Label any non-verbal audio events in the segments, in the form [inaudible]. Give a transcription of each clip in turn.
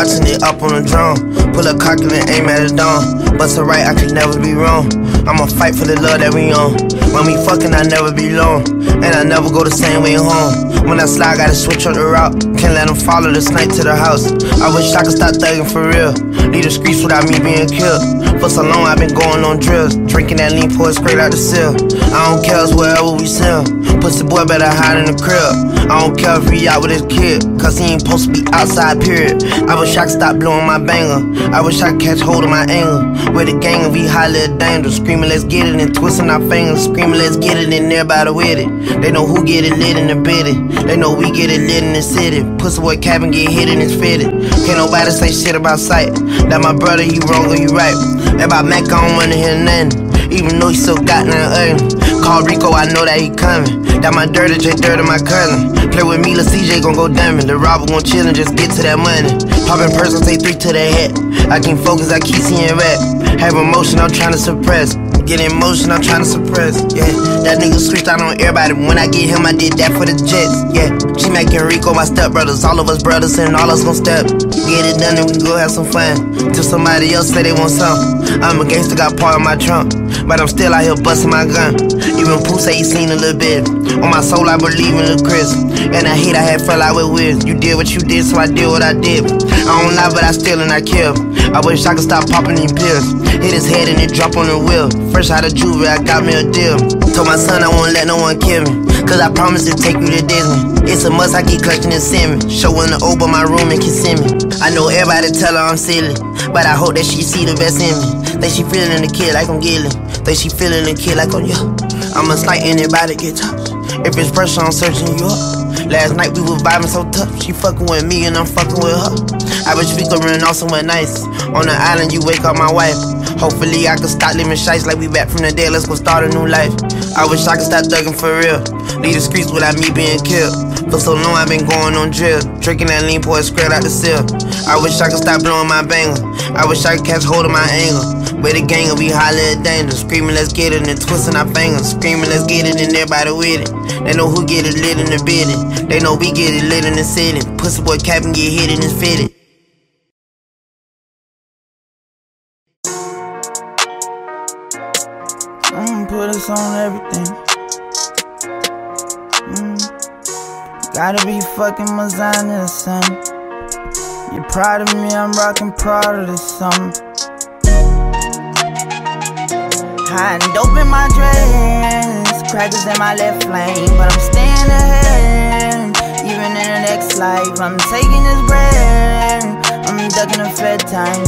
i been watching up on the drone. Pull a cock and aim at the dawn. Bust a right, I can never be wrong. I'ma fight for the love that we on. When we fucking, I never be long. And I never go the same way home. When I slide, gotta switch on the route. Can't let them follow the snipe to the house. I wish I could stop thugging for real. Leave the streets without me being killed. For so long, I've been going on drills. Drinking that lean, pour straight out the seal. I don't care, it's wherever we sell. Pussy boy better hide in the crib. I don't care if he out with his kid. Cause he ain't supposed to be outside, period. I wish I could stop blowing my banger. I wish I could catch hold of my anger. With the gang and we highly dangerous. Screaming, let's get it, and twisting our fingers. Screaming, let's get it, and everybody with it. They know who get it lit in the bitty. They know we get it lit in the city. Pussy boy cabin get hit and it's fitted. Can't nobody say shit about sight. That my brother, you wrong or you right. About Mac, I don't wanna hear nothing. Even though he still got nothing earned. Call Rico, I know that he coming. That my dirty J dirt of my cousin. Play with me, La CJ gon' go diamond. The robber gon' chill and just get to that money. Poppin' person, take three to the head. I can't focus, I keep seeing red. Have emotion, I'm trying to suppress. Get emotion, I'm trying to suppress. Yeah, that nigga switched out on everybody. When I get him, I did that for the Jets. Yeah, G Mac and Rico, my stepbrothers. All of us brothers and all us gon' step. Get it done and we go have some fun. Till somebody else say they want some. I'm a gangster, got part of my trunk. But I'm still out here busting my gun. Even Pooh say he seen a little bit. On my soul, I believe in the Chris. And I hate I had fell out with Wiz. You did what you did, so I did what I did. I don't lie, but I still and I kill. I wish I could stop popping these pills. Hit his head and it drop on the wheel. Fresh out of juvie, I got me a deal. Told my son I won't let no one kill me. Cause I promised to take you to Disney. It's a must, I keep clutching and me. Showing the open my room and kissing me. I know everybody tell her I'm silly. But I hope that she see the best in me. That she feeling the kid like I'm Gilly. That she feeling the kid like I'm yo. I'ma slight anybody get touched. If it's pressure, I'm searching you up. Last night we was vibing so tough. She fucking with me and I'm fucking with her. I wish we could run off somewhere nice. On the island, you wake up my wife. Hopefully I can stop living shites like we back from the dead. Let's go start a new life. I wish I could stop thugging for real. Leave the streets without me being killed. For so long I've been going on drill. Drinking that lean it straight out the seal. I wish I could stop blowing my banger. I wish I could catch hold of my anger. With the gang and be holler at danger. Screaming let's get it and twisting our fingers. Screaming let's get it and everybody with it. They know who get it lit in the building. They know we get it lit in the city. Pussy boy cap and get hit and it's fitted. I'ma put us on everything. Mm. Gotta be fucking Mazana or something. You proud of me, I'm rocking proud of or something. Hiding dope in my dress, crackers in my left lane, but I'm staying ahead. Even in the next life, I'm taking this bread. I'm ducking the fed time.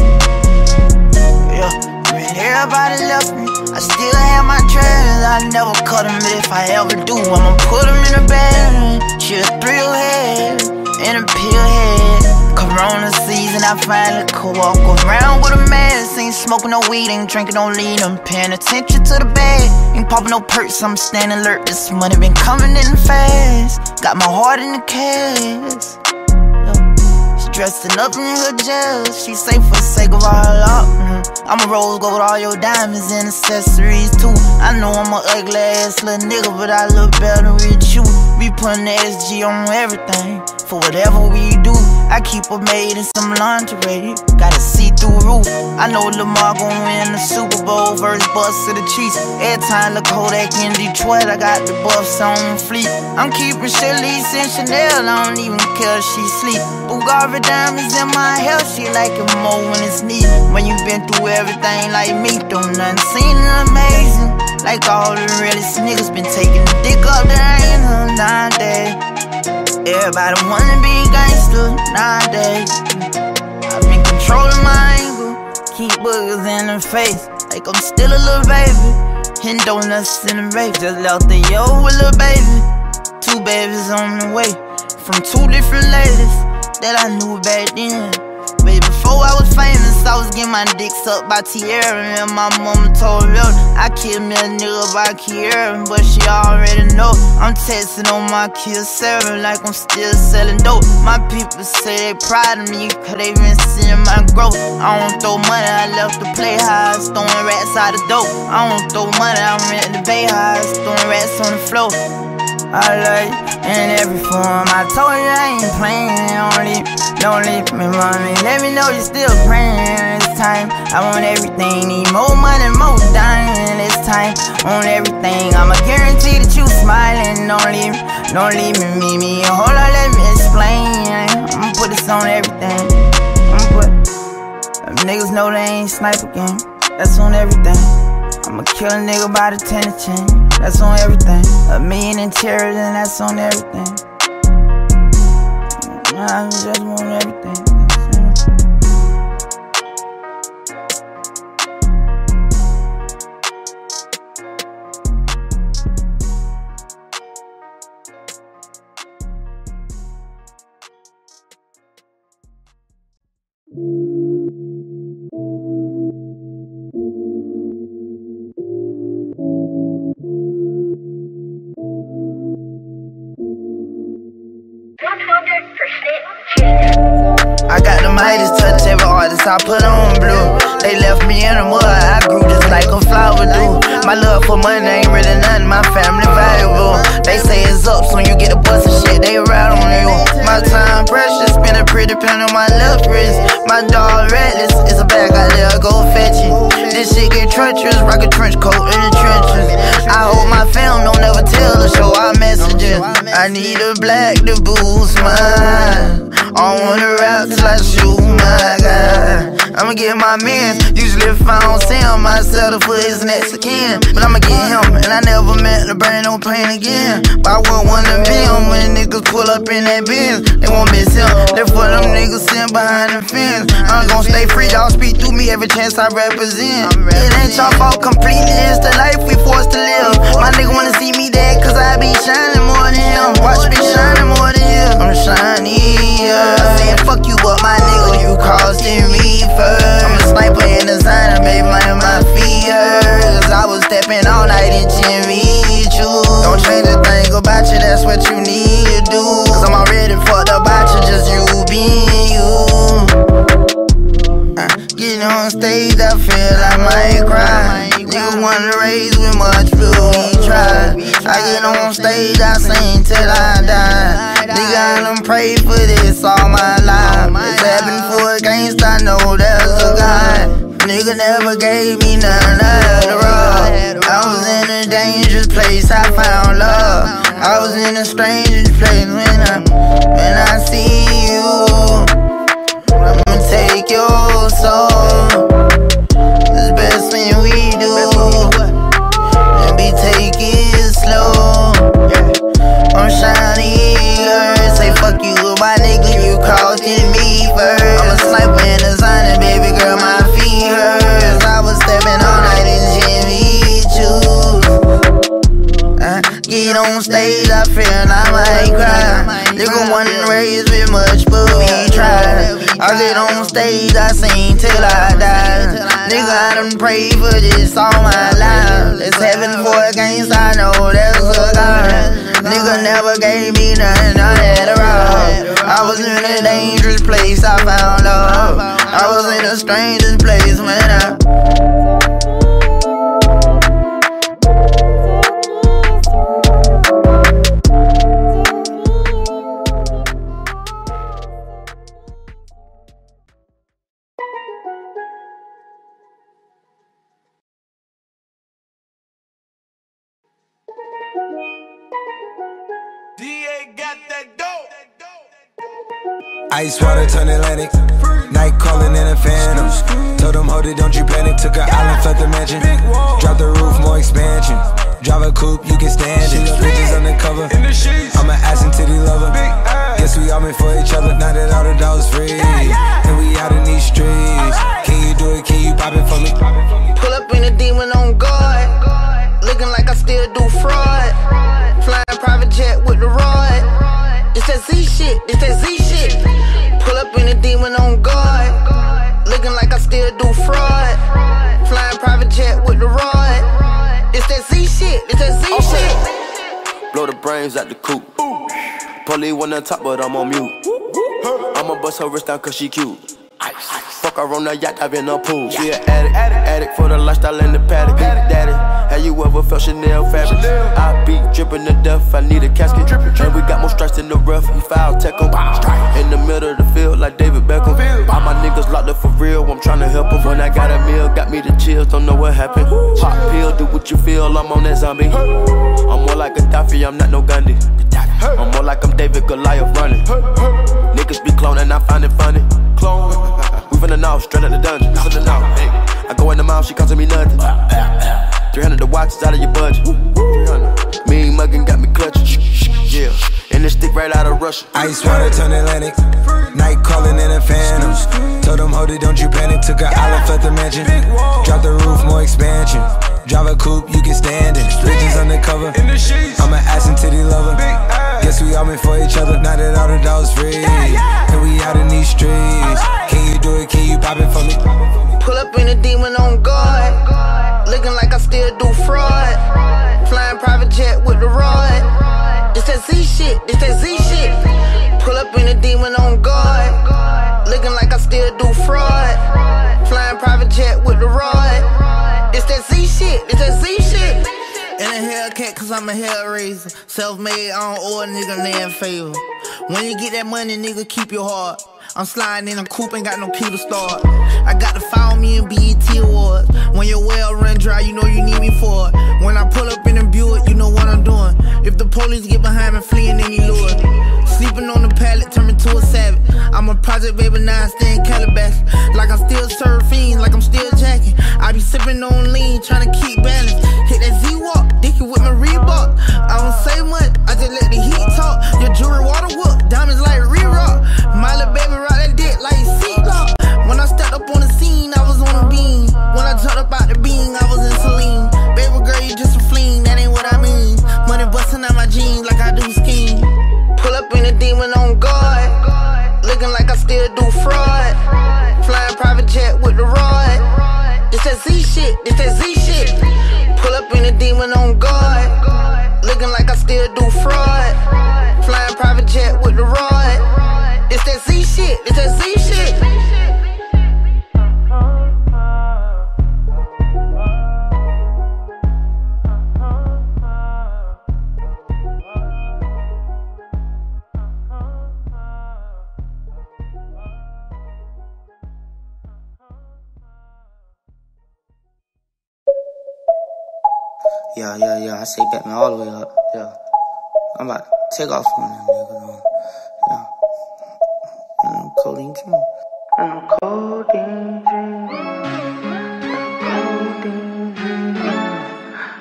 Yeah. Left me, I still have my treasures. I never cut them, but if I ever do, I'ma put them in a bag. She a thrill head, in a pill head. Corona season, I finally could walk around with a mask. Ain't smoking no weed, ain't drinking no lean. I'm paying attention to the bag. Ain't popping no perks, I'm staying alert. This money been coming in fast. Got my heart in the cast. Dressing up in her gels, she say for the sake of all her luck. Mm-hmm. I'm a rose gold all your diamonds and accessories too. I know I'm a ugly ass little nigga, but I look better with you. We putting the SG on everything for whatever we do. I keep her made in some lingerie, got a see-through roof. I know Lamar gon' win the Super Bowl versus Bus of the Chiefs. Every time look Kodak in Detroit, I got the buffs on fleet. I'm keeping Shirley and Chanel, I don't even care if she sleep. Bulgari diamonds in my hair, she like it more when it's neat. When you been through everything like me, don't nothing seen amazing. Like all the realest niggas been taking the dick up the ain't nowadays. Everybody wanna be gangster nowadays. I've been controlling my angle, keep boogers in the face, like I'm still a little baby. And donuts in the rape, just left the yo with little baby. Two babies on the way, from two different ladies that I knew back then. Before I was famous, I was getting my dick sucked by Tierra. And my mama told me I killed me a nigga by Kiera, but she already know. I'm texting on my kill seven like I'm still selling dope. My people say they proud of me, cause they been seeing my growth. I don't throw money, I left the play highs, throwing rats out of dope. I don't throw money, I rent the bay highs, throwing rats on the floor. I love you in every form. I told you I ain't playing. Leave, don't leave me money. Let me know you still praying this time. I want everything. Need more money, more dying this time. On everything. I'ma guarantee that you smiling. Don't leave, don't leave me, me, me. Hold on, let me explain. I'ma put this on everything. I'ma put. Niggas know they ain't sniper game. That's on everything. I'ma kill a nigga by the tennis chain. That's on everything. A million in terrors and that's on everything. I just want everything. I got the mightiest touch every artist I put on blue. They left me in the mud, I grew just like a flower do. My love for money ain't really nothing, my family valuable. They say it's up, so you get a bus and shit, they ride on you. My time precious, spend a pretty pen on my left wrist. My dog reckless, it's a bag I let go fetch it. This shit get treacherous, rock a trench coat in the trenches. I hope my fam don't never tell the show our I need a black to boost mine. I wanna rap till I shoot my God. I'ma get my man. Usually if I don't see him, I settle for his next again. But I'ma get him, and I never meant to bring no pain again. But I wouldn't wanna be him when niggas pull up in that Benz. They won't miss him. That's for them niggas sitting behind the fence. I'm gon' stay free, y'all speak through me every chance I represent. It ain't your fault completely, it's the life we forced to live. My nigga wanna see me dead, cause I be shining more than him. Watch me shining more than him. I'm shiny, yeah. Saying fuck you, but my nigga, you costing me first. I'm a sniper and designer, baby, my, my. Cause I was stepping all night in Jimmy Choo. Don't change a thing about you, that's what you need to do. Cause I'm already fucked up about you, just you being you. Uh, Get on stage, I feel I might cry. Nigga wanna raise with much blue, I get on stage, I sing till I die. Nigga, I done prayed for this all my life. It's happened for a gangsta, know there's a God. Nigga never gave me none of the rub. I was in a dangerous place, I found love. I was in a strangest place when I, when I see you. I'ma take your soul. It's best when we do. Shiny, girl. Say fuck you, my nigga. You costing me first. I'm a sniper and a baby girl. My feet hurt. I was stepping all night in Jimmy Choo. I get on stage, I feel I might cry. Nigga wasn't raised with much, but we tried. I get on stage, I sing till I die. Nigga, I done prayed for this all my life. It's heaven for a gangsta, I know there's a God. Nigga never gave me nothing, I had a rob. I was in a dangerous place, I found love. I was in the strangest place when I. Ice water turn Atlantic. Night calling in a phantom. Told them, hold it, don't you panic. Took an island, left the mansion. Drop the roof, more expansion. Drive a coupe, you can stand it. Bridges undercover. I'm an ass and titty lover. Guess we all meant for each other. Now that all the dogs free. And we out in these streets. Can you do it? Can you pop it for me? Pull up in a demon on guard. Looking like I still do fraud. Flying private jet with the rod. It's that Z shit, it's that Z shit. It's that Z shit. Blow the brains out the coop. Polly one on top, but I'm on mute. I'ma bust her wrist down cause she cute. Fuck her on the yacht, I've been a pool. She an addict, addict, addict for the lifestyle in the paddock. Daddy, Have you ever felt Chanel fabric? I be dripping to death, I need a casket. And we got more strikes in the rough, we foul tech em. In the middle of the field, like David Beckham. All my niggas locked up for real, I'm trying to help them. When I got a meal, got me the chills, don't know what happened. Pop pill, do what you feel, I'm on that zombie. I'm more like a Gaddafi, I'm not no Gandhi. I'm more like I'm David Goliath running. Niggas be cloning, I find it funny. Clone. [laughs] We finna know, straight out the dungeon. Finna know. I go in the mouth, she costing me nothing. 300 the watches out of your budget. Mean muggin' got me clutching. Yeah. And this stick right out of Russia. Ice water turn Atlantic. Night calling in a phantom. Told them, hold it, don't you panic. Took a island, left the mansion. Drop the roof, more expansion. Drive a coupe, you can stand it. Bridges undercover. I'm an ass and titty lover. Guess we all meant for each other. Now that all the dogs free. And we out in these streets. Can you do it? Can you pop it for me? Pull up in a demon on guard. Looking like I still do fraud. Flying private jet with the rod. This that Z shit, this that Z shit. Pull up in a demon on guard. Looking like I still do fraud. Flying private jet with the rod. This that Z shit, this that Z shit. In a Hellcat, cause I'm a hellraiser. Self made, I don't owe a nigga name favor. When you get that money, nigga, keep your heart. I'm sliding in a coupe, ain't got no key to start. I got to follow me in BET Awards. When your well run dry, you know you need me for it. When I pull up in a Buick, you know what I'm doing. If the police get behind me, fleeing any lure. Sleeping on the pallet, turn me to a savage. I'm a project baby, now I stay in Calabash. Like I'm still surfing, like I'm still jacking. I be sipping on lean, trying to keep balance. Hit that Z walk, dicky with my Reebok. I don't say much, I just let the heat talk. Your jewelry water whoop, diamonds like re-rock. My little baby rock that dick like seat lock. When I stepped up on the scene, I was on a beam. When I talked about the beam, I was in saline. Baby girl, you just a fleen, that ain't what I mean. Money busting out my jeans like I do in a demon on guard. Looking like I still do fraud. Flying private jet with the rod. This that Z shit, this that Z shit. Pull up in a demon on guard. Looking like I still do fraud. Flying private jet with the rod. This that Z shit, this that I say Batman all the way up. Yeah. I'm about to take off on them niggas. um, Yeah. And I'm codeine dream. And I'm codeine dream.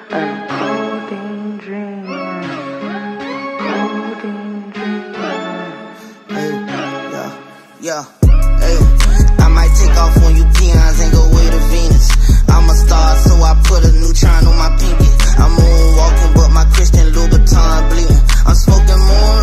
And I'm codeine dream. Codeine dream. Hey, yeah. Hey, I might take off on you peons and go way to Venus. I'm a star, so I put a neutron on my pinky. I'm but my Christian Louboutin bleeding. I'm smoking moon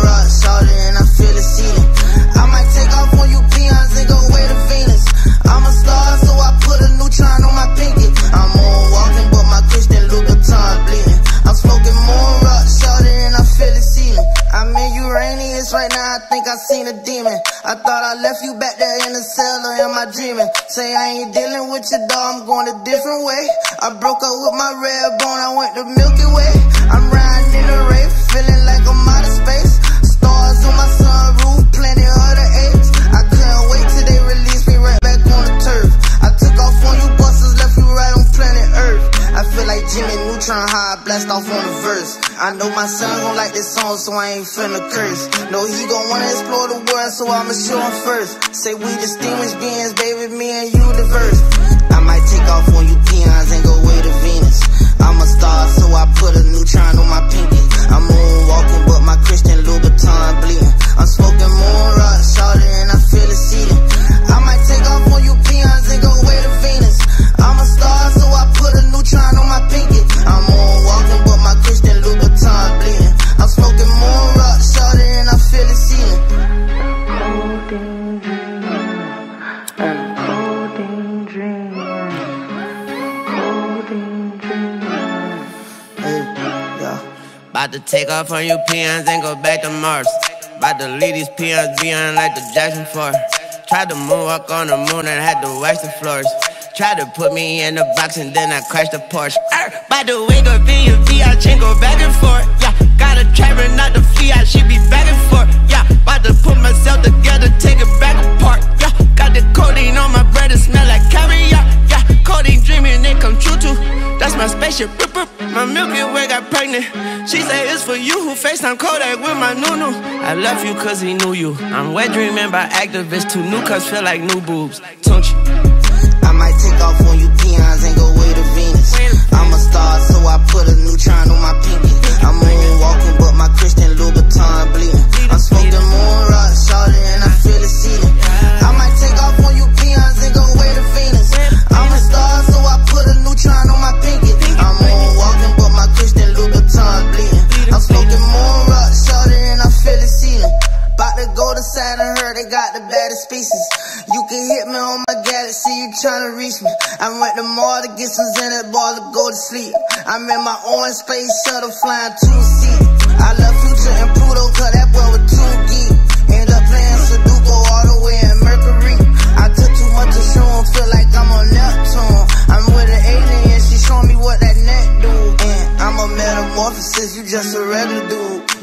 Right now, I think I seen a demon. I thought I left you back there in the cell, or am I dreaming? Say I ain't dealing with your dog, I'm going a different way. I broke up with my red bone, I went the Milky Way. I'm riding in a rave, feeling like I'm out of space. Stars on my sunroof, plenty of the apes. I couldn't wait till they release me right back on the turf. I took off on you busters, left you right on planet Earth. I feel like Jimmy Neutron, how I blast off on the verse. I know my son gon' like this song, so I ain't finna curse. No, he gon' wanna explore the world, so I'ma show him first. Say we distinguished beings, baby, me and you diverse. I might take off on you peons and go way to Venus. I'm a star, so I put a neutron on my pinky. I'm moonwalking, but my Christian Louboutin bleeding. I'm smoking moon rock, shorty, and I feel it seeding. I might take off on you peons and go way to Venus. I'm a star, so put a neutron on my pinky. I'm moonwalking, but my Christian Louboutin bleeding. I'm smoking moon rock, shorty, and I feel it yeah. About to take off on you peons and go back to Mars. About to leave these peons behind like the Jackson 4. Tried to moonwalk on the moon and had to wax the floors. Tried to put me in a box and then I crashed the Porsche. Er, by the way, go V and V, I go back and forth. Yeah, got a driver, not the Fiat, she be back and forth. Yeah, about to put myself together, take it back apart. Yeah, got the codeine on my bread, it smell like caviar. Yeah, codeine dreaming, it come true too. That's my spaceship. My Milky Way got pregnant. She say it's for you who FaceTime Kodak with my Nunu. I left you cause he knew you. I'm wet dreaming by activists. Two new cups feel like new boobs. Don't you? Take off on you peons and go way to Venus. I'm a star, so I put a neutron on my pinky. I'm moonwalking, but my Christian Louboutin bleeding. Reach me. I went to mall to get some Xanax ball to go to sleep. I'm in my own space shuttle flying two seat. I love Future and Pluto, cause that boy was too geek. End up playing Sudoku all the way in Mercury. I took too much to show him, feel like I'm on Neptune. I'm with an alien, she showing me what that neck do. And I'm a metamorphosis, you just a regular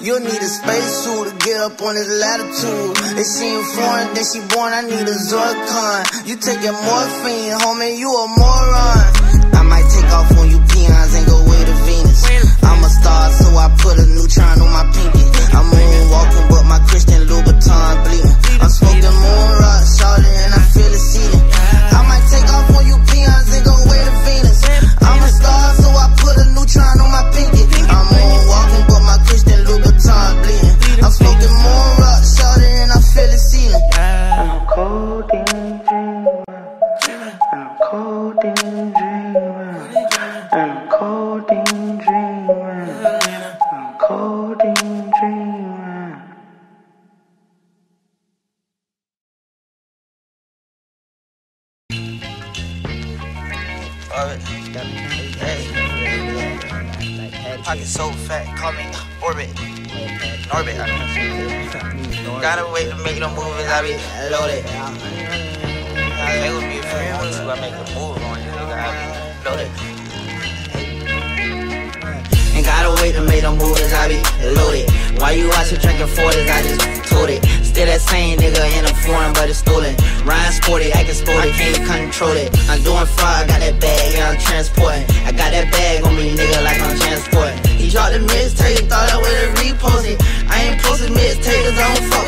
You'll need a spacesuit to get up on this latitude. It seem foreign, then she born, I need a Zorcon. You taking morphine, homie, you a moron. I might take off on you peons and go way to Venus. I'm a star, so I put a neutron on my pinky. I'm moonwalking, but my Christian Louboutin bleeding. I'm smoking moon rock, shorty, and I feel it seeding. I might take off on you peons and go way to Venus. I'm a star, so I put a neutron on my pinky.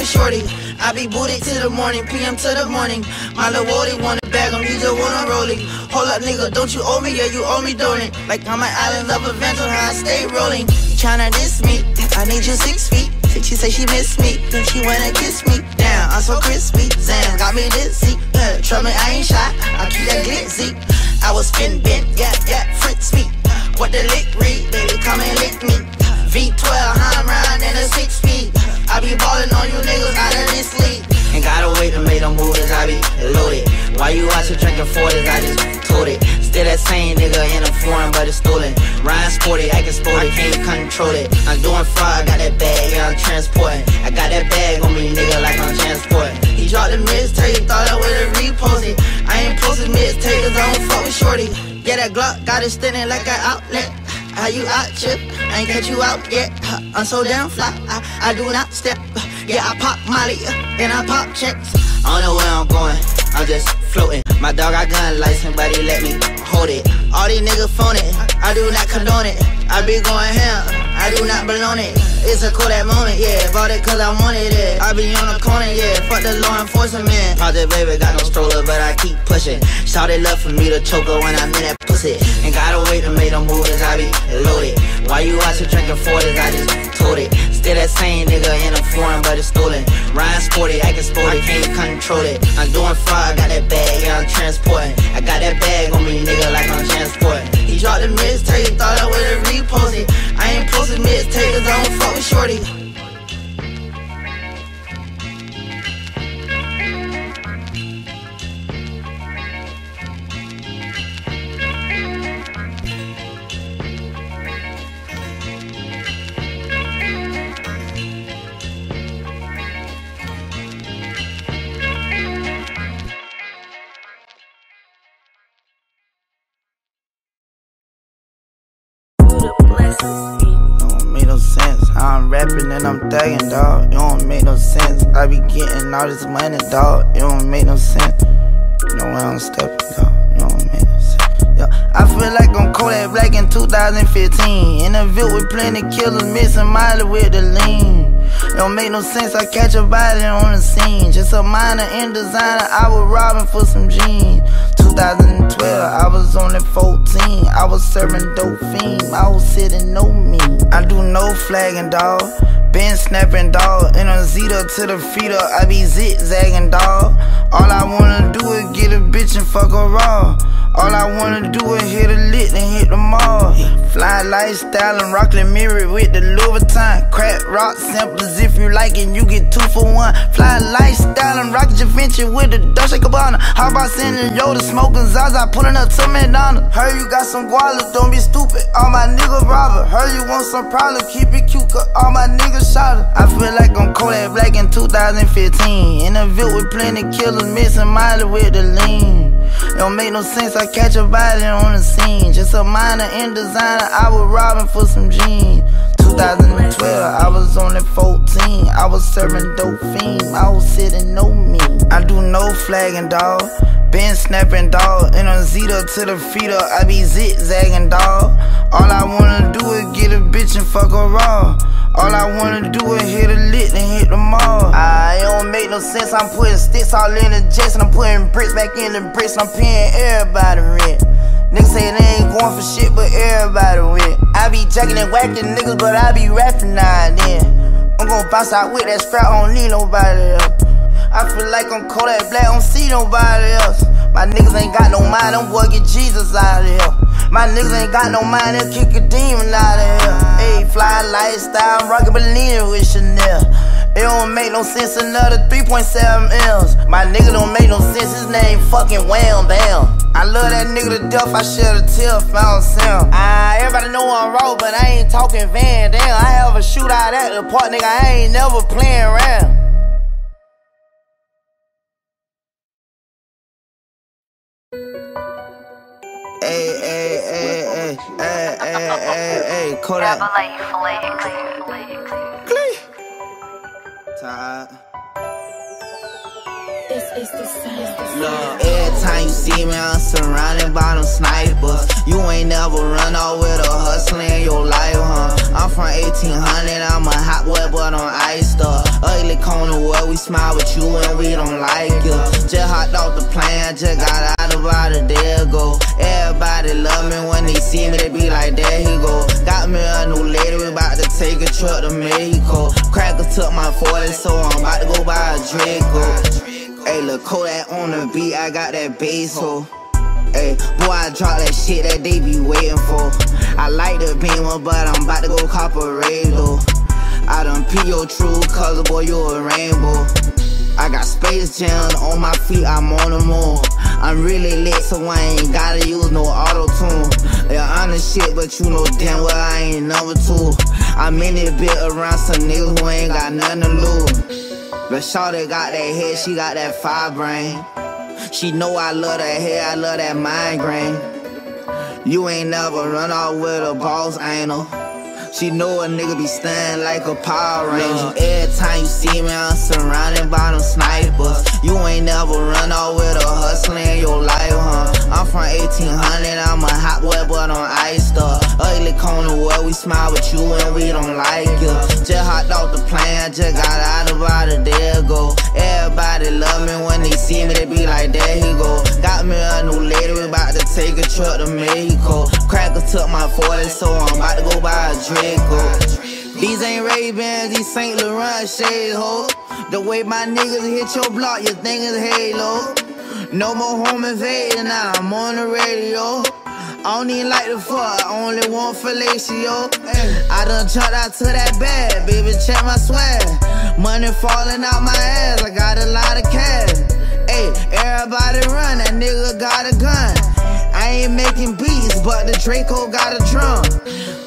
Shorty. I be booted to the morning, PM to the morning. My little Wody want a bag, I'm he just wanna roll it. Hold up, nigga, don't you owe me? Yeah, you owe me, don't it? Like I'm an island of adventure, how I stay rolling. Tryna diss me? I need you six feet. She say she miss me, then she wanna kiss me. Damn, I'm so crispy. Sam got me dizzy. Uh, trouble me, I ain't shy. I keep that glitzy. I was spin bent, yeah, yeah, Fritz me. What the lick read, baby, come and lick me. V12, I'm riding in a six speed. I be ballin' on you niggas out of this league. Ain't gotta wait to make no movies, I be loaded. Why you watching drinking 40s, I just told it. Still that same nigga in a foreign, but it's stolen. Ryan sporty, acting sporty, can't control it. I'm doing fraud, got that bag, yeah, I'm transporting. I got that bag on me, nigga, like I'm transporting. He dropped the mixtape, thought I would've. I ain't posted mixtape, I don't fuck with shorty. Yeah, that Glock got it standing like an outlet. How you out, chip? I ain't catch you out yet. I'm so damn fly. I, I do not step. Yeah, I pop Molly and I pop checks. I don't know where I'm going. I'm just floating. My dog got gun license, but he let me hold it. All these niggas phone it. I do not condone it. I be going ham. I do not belong it. It's a cool that moment, yeah. Bought it cause I wanted it. I be on the corner, yeah. Fuck the law enforcement. Project baby got no stroller, but I keep pushing. Shouted love for me to choke her when I'm in that pussy. Ain't gotta wait to make no movies, I be loaded. Why you watching drinking 40s, I just told it. Still that same nigga in a foreign, but it's stolen. Ryan sporty, acting sporty, can't control it. I'm doing fraud, got that bag, yeah, I'm transporting. I got that bag on me, nigga, like I'm transporting. He dropped the mixtape, thought I would've reposted. I ain't posted mixtape, I don't fuck with shorty. Rapping and I'm thugging, dog. It don't make no sense. I be getting all this money, dog. It don't make no sense. You know where I'm stepping, dog. It don't make no sense. I feel like I'm Kodak Black in 2015. In a Ville with plenty killers, missing Miley with the lean. Don't make no sense. I catch a body on the scene. Just a minor in designer. I was robbing for some jeans. 2012, I was only 14. I was serving dope fiend. I was sitting no me. I do no flagging, dog. Been snapping, dog. In a Zeta to the feeder, I be zigzagging, dog. All I wanna do is get a bitch and fuck her raw. All I wanna do is hit a lit and hit the mall. Fly lifestyle and rockin' mirror with the Louis Vuitton. Crack rock samples if you like it, you get two for one. Fly lifestyle and rock Javinci with the Dolce Gabbana. How about sending Yoda smoking Zaza, pulling up to McDonald's? Heard you got some guala, don't be stupid. All my niggas robber. Heard you want some problem, keep it cute, cause all my niggas shot I feel like I'm Kodak Black in 2015. In a Ville with plenty killers, missing Miley with the lean. Don't make no sense, I catch a body on the scene. Just a minor in designer, I was robbing for some jeans. 2012, I was only 14. I was serving dope fiend. I was sitting no me. I do no flagging, dog. Been snapping, dog. In a Zeta to the feeder, I be zigzagging, dog. All I wanna do is get a bitch and fuck her raw. All I wanna do is hit a lit and hit the mall. I don't make no sense. I'm putting sticks all in the jets and I'm putting bricks back in the bricks. I'm paying everybody rent. Niggas say they ain't going for shit, but everybody win. I be jacking and whacking niggas, but I be rapping now and then. I'm gon' bounce out with that scrap, I don't need nobody else. I feel like I'm Kodak Black, don't see nobody else. My niggas ain't got no mind, them boy get Jesus out of here. My niggas ain't got no mind, they'll kick a demon out of here. Hey, fly lifestyle, I'm rockin' Bellini with Chanel. It don't make no sense, another 3.7 M's. My nigga don't make no sense, his name fucking Wham Bam. I love that nigga to death, I shed a tear, found Sam. Ah, everybody know I'm raw, but I ain't talking Van Damme. I have a shootout at the park, nigga, I ain't never playing around. Hey, hey, hey, hey, hey, hey, Kodak. Glee. Tired. Look, every time you see me, I'm surrounded by them snipers. You ain't never run off with a hustler in your life, huh? I'm from 1800, I'm a hot boy, but on ice stuff. Ugly corner where we smile with you and we don't like you. Just hopped off the plane, just got out about a day ago. Everybody love me when they see me, they be like, there he go. Got me a new lady, we about to take a trip to Mexico. Crackers took my 40, so I'm about to go buy a Draco. Hey, look, Kodak on the beat, I got that bass ho. Boy, I drop that shit that they be waiting for. I like the beamer, but I'm about to go cop a radio. I done pee your true color, boy, you a rainbow. I got Space Jam on my feet, I'm on the moon. I'm really lit, so I ain't gotta use no auto tune. Yeah, I'm the shit, but you know damn well I ain't number two. I'm in it bit around some niggas who ain't got nothing to lose. But Shawty got that head, she got that fire brain. She know I love that hair, I love that migraine. You ain't never run off with a boss anal. She know a nigga be standing like a Power Ranger. Every time you see me, I'm surrounded by them snipers. You ain't never run off with a hustler in your life, huh? I'm from 1800, I'm a hot boy, but on ice stuff. Ugly corner where we smile with you and we don't like you. Just hopped off the plane, just got out of about a day ago. Everybody love me when they see me, they be like, there he go. Got me a new lady, we about to take a trip to Mexico. Crackers took my 40, so I'm about to go buy a These ain't Ray-Bans, these St. Laurent shades, ho. The way my niggas hit your block, you think it's Halo. No more home invading, now I'm on the radio. I don't even like the fuck, I only want fellatio. I done jumped out to that bag, baby, check my swag. Money falling out my ass, I got a lot of cash. Hey, everybody run, that nigga got a gun. I ain't making beats, but the Draco got a drum.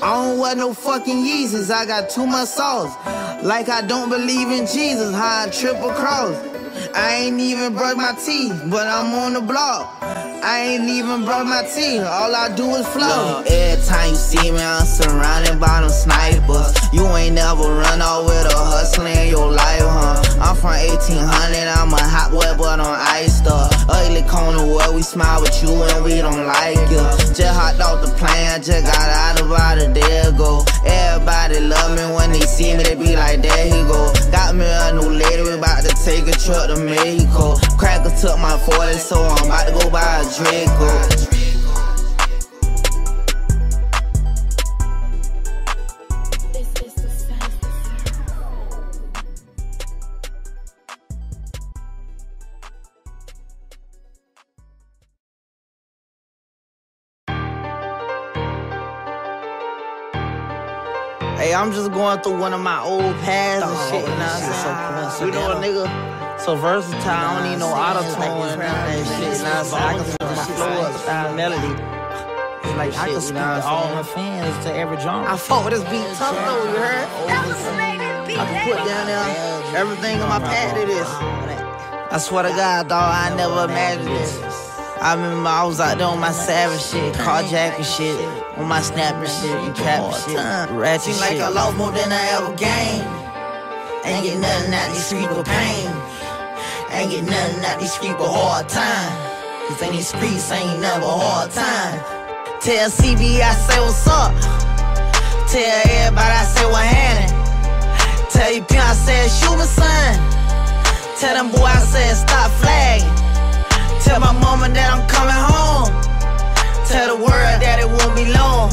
I don't wear no fucking Yeezys, I got too much sauce. Like I don't believe in Jesus, I triple cross. I ain't even brush my teeth, but I'm on the block. I ain't even brush my teeth, all I do is flow. Every time you see me, I'm surrounded by them snipers. You ain't never run off with a hustler in your life, huh? I'm from 1800, I'm a hot boy, but on ice stuff. Ugly corner where we smile with you and we don't like you. Just hopped off the plane, just got out about a day ago. Everybody love me when they see me, they be like, there he go. Got me a new lady, we about to take a trip to Mexico. Cracker took my 40, so I'm about to go buy a Draco. Hey, I'm just going through one of my old pads and shit, you know what I'm saying? you know a nigga so versatile, I don't need no auto tune and shit, you know what I'm saying? I can switch my flow up, style, melody. It's like I can speak to all my fans to every genre. I fought with this beat tough though, you heard? I can put down there everything on my pad to this. I swear to God, dog, I never imagined this. I remember I was out there on my savage shit, carjacking shit, on my snapping shit, and capping shit, ratchet Seem like I lost more than I ever gained. Ain't get nothing out these streets but pain. Ain't get nothing out these streets but hard time. Cause in these streets ain't never hard time. Tell CB I say what's up. Tell everybody I say what happening. Tell you I said shoot my son. Tell them boy I said stop flagging. Tell my mama that I'm coming home. Tell the world that it won't be long.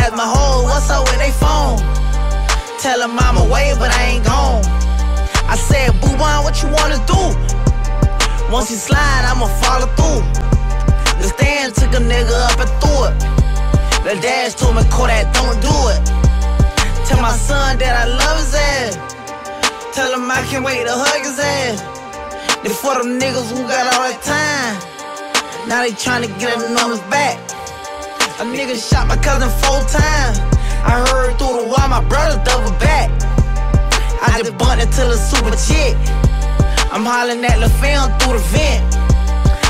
Ask my hoe what's up with they phone. Tell them I'm away but I ain't gone. I said boo what you wanna do? Once you slide, I'ma follow through. The stand took a nigga up and threw it. The dash told me Kodak don't do it. Tell my son that I love his ass. Tell him I can't wait to hug his ass. They for them niggas who got all that time. Now they tryna get their numbers back. A nigga shot my cousin four times. I heard through the wall my brother double back. I just bumped into the super chick. I'm hollering at LaFam through the vent.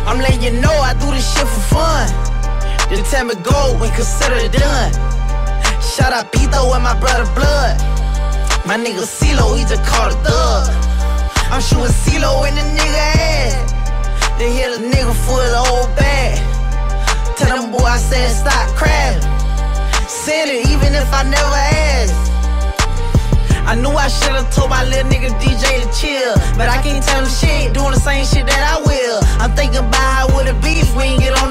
I'm letting you know I do this shit for fun. Just tell me go when consider it done. Shout out Pito and my brother Blood. My nigga CeeLo, he just called a thug. I'm shooting CeeLo in the nigga ass. They hit a nigga for the old bag. Tell them boy I said stop crabbing. Send it even if I never asked. I knew I should've told my little nigga DJ to chill. But I can't tell him shit, doing the same shit that I will. I'm thinking about how would it be if we ain't get on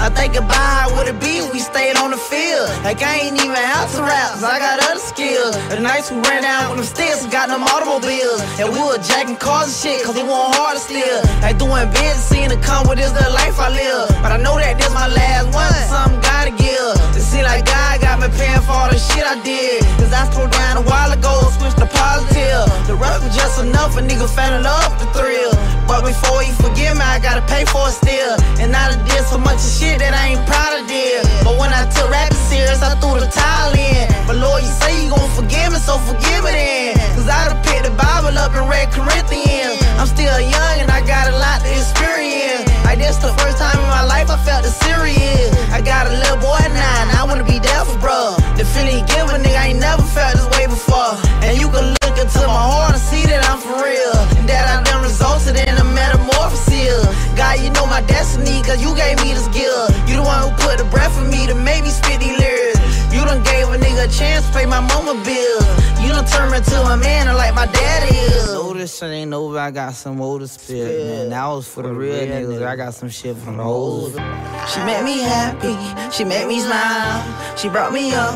I think about how would it be if we stayed on the field. Like I ain't even have to rap, 'cause I got other skills. The nights we ran down with them sticks, got them automobiles. And we were jacking cars and shit, cause they want hard to steal. Like doing business, seeing it come with this the life I live. But I know that this my last one, something gotta give. It seem like God got me paying for all the shit I did. Cause I slowed down a while ago, switched to positive. The rest was just enough, a nigga in love the thrill. But before you forgive me, I gotta pay for it still. And I done did so much of shit that I ain't proud of did. But when I took rapping serious, I threw the towel in. But Lord, you say you gon' forgive me, so forgive me then. Cause I done picked the Bible up and read Corinthians. I'm still young and I got a lot to experience. Like this the first time in my life I felt the serious. I got a little boy now and I wanna be there for bro. The feeling a nigga, I ain't never felt this way before. And you can look into my heart and see that I'm for real. And that I done resulted in you know my destiny, cause you gave me this gift. You the one who put the breath in me to make me spit these lyrics. You done gave a nigga a chance to pay my mama bill. You done turned me into a man like my daddy is. No, this shit ain't over. I got some more to spit, man. That was for the real niggas. I got some shit from the old. She made me happy. She made me smile. She brought me up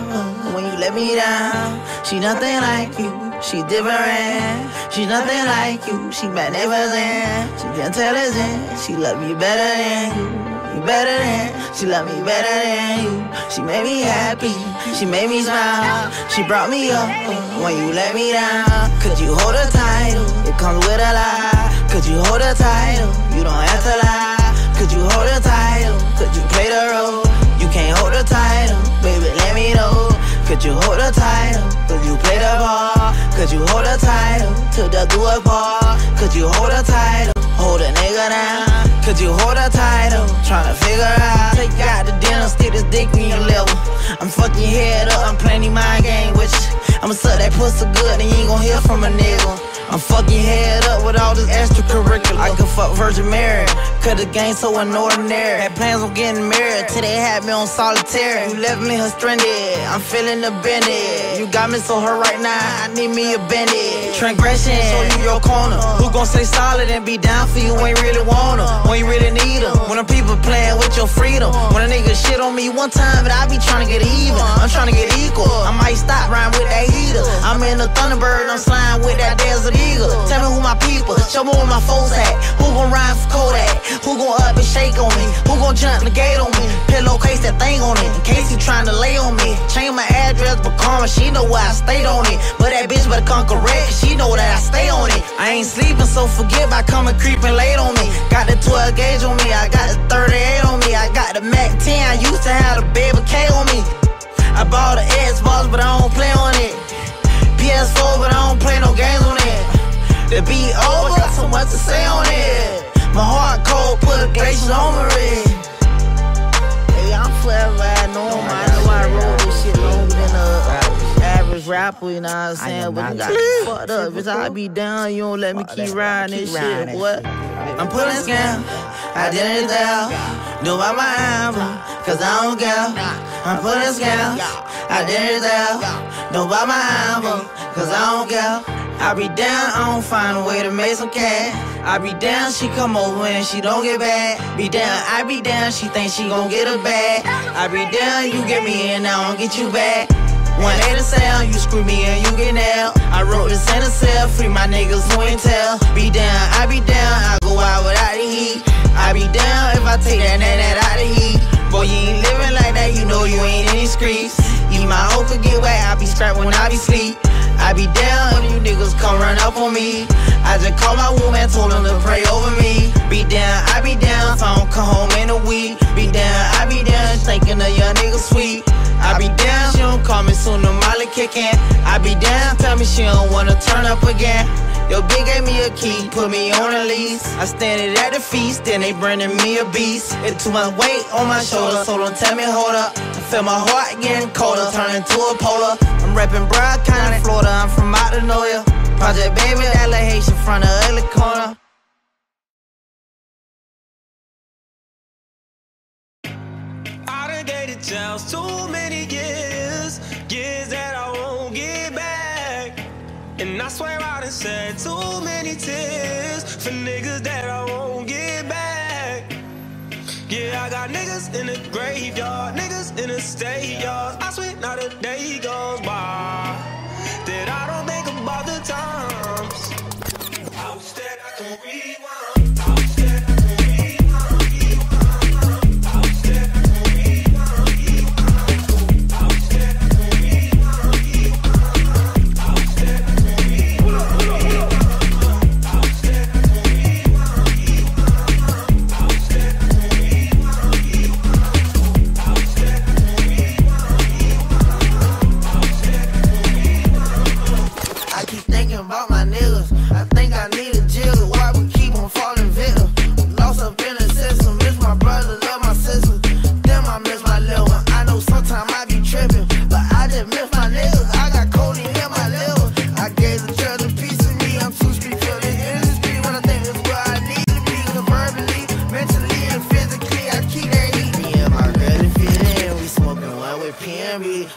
when you let me down. She nothing like you. She different. She nothing like you. She magnificent. She intelligent. She love me better than you. You better than. She love me better than you. She made me happy. She made me smile. She brought me up when you let me down. Could you hold a title? It comes with a lie. Could you hold a title? You don't have to lie. Could you hold a title? Could you play the role? You can't hold the title, baby. Let me know. Could you hold a title? Could you play the ball? Could you hold a title to the do it ball? Could you hold a title? Hold a nigga down. Could you hold a title? Tryna figure out. Take out to dinner, stick this dick in your level. I'm fucking head up, I'm playing my game with you. I'ma suck that pussy good and you ain't gon' hear from a nigga. I'm fucking head up with all this extracurricular. I could fuck Virgin Mary, cause the game so unordinary. Had plans on getting married till they had me on solitaire. You left me her stranded, I'm feeling the bended. You got me so hurt right now, I need me a bended. Transgression, show you your corner. Who gon' stay solid and be down for you when you really her, when you really need. When the people playing with your freedom. When a nigga shit on me one time, but I be trying to get even. I'm trying to get equal. I might stop riding with that heater. I'm in the Thunderbird, I'm sliding with that desert eagle. Tell me who my people, show me where my foes at. Who gon' ride for Kodak? Who gon' up and shake on me? Who gon' jump the gate on me? Pillowcase that thing on it, in case you tryna lay on me. Change my address, but karma, she know where I stayed on it. But that bitch better come correct, she know that I stay on it. I ain't sleeping, so forget about coming creeping late on me. Got the 12 gauge on me, I got the 38 on me, I got the Mac 10, I used to have the baby K on me. I bought an Xbox, but I don't play on it. PS4, but I don't play no games on it. The beat over, got so much to say on it. My heart cold, put a glacier on my red. Hey, I'm forever I know. I know I roll this shit longer than a average rapper, you know what I'm saying? But you got fucked up. Bitch, I be down, you don't let me keep riding this shit, boy. I'm pulling scam, I did it there. Do by my album, cause I don't care. I'm pulling scam, I did it there. Do by my album, cause I don't care. I be down, I don't find a way to make some cash. I be down, she come over and she don't get back. Be down, I be down, she think she gon' get a bag. I be down, you get me in, I don't get you back. One A to sound, you screw me and you get nailed. I wrote this in a cell, free my niggas who ain't tell. Be down, I be down, I go out without the heat. I be down if I take that that, that out the heat. Boy, you ain't living like that, you know you ain't in these streets. Eat my hoe could get wet, I be strapped when I be sleep. I be down if you niggas come run up on me. I just called my woman, told him to pray over me. Be down, I be down, if I don't come home in a week. Be down, I be down, thinking of young nigga sweet. I be down, she don't call me soon, the molly kicking. I be down, tell me she don't wanna turn up again. Yo, big gave me a key, put me on a lease. I stand it at the feast, then they bringing me a beast. It's too much weight on my shoulder, so don't tell me hold up. I feel my heart getting colder, turning to a polar. I'm reppin' Broward County, Florida, I'm from out nowhere. Project Baby, that Haitian front of ugly corner. Dated Charles too many years, years that I won't get back. And I swear I done shed too many tears for niggas that I won't get back. Yeah, I got niggas in the graveyard, niggas in the state yard. I swear not a day goes by that I don't think about the times. I wish that I could rewind. Henry.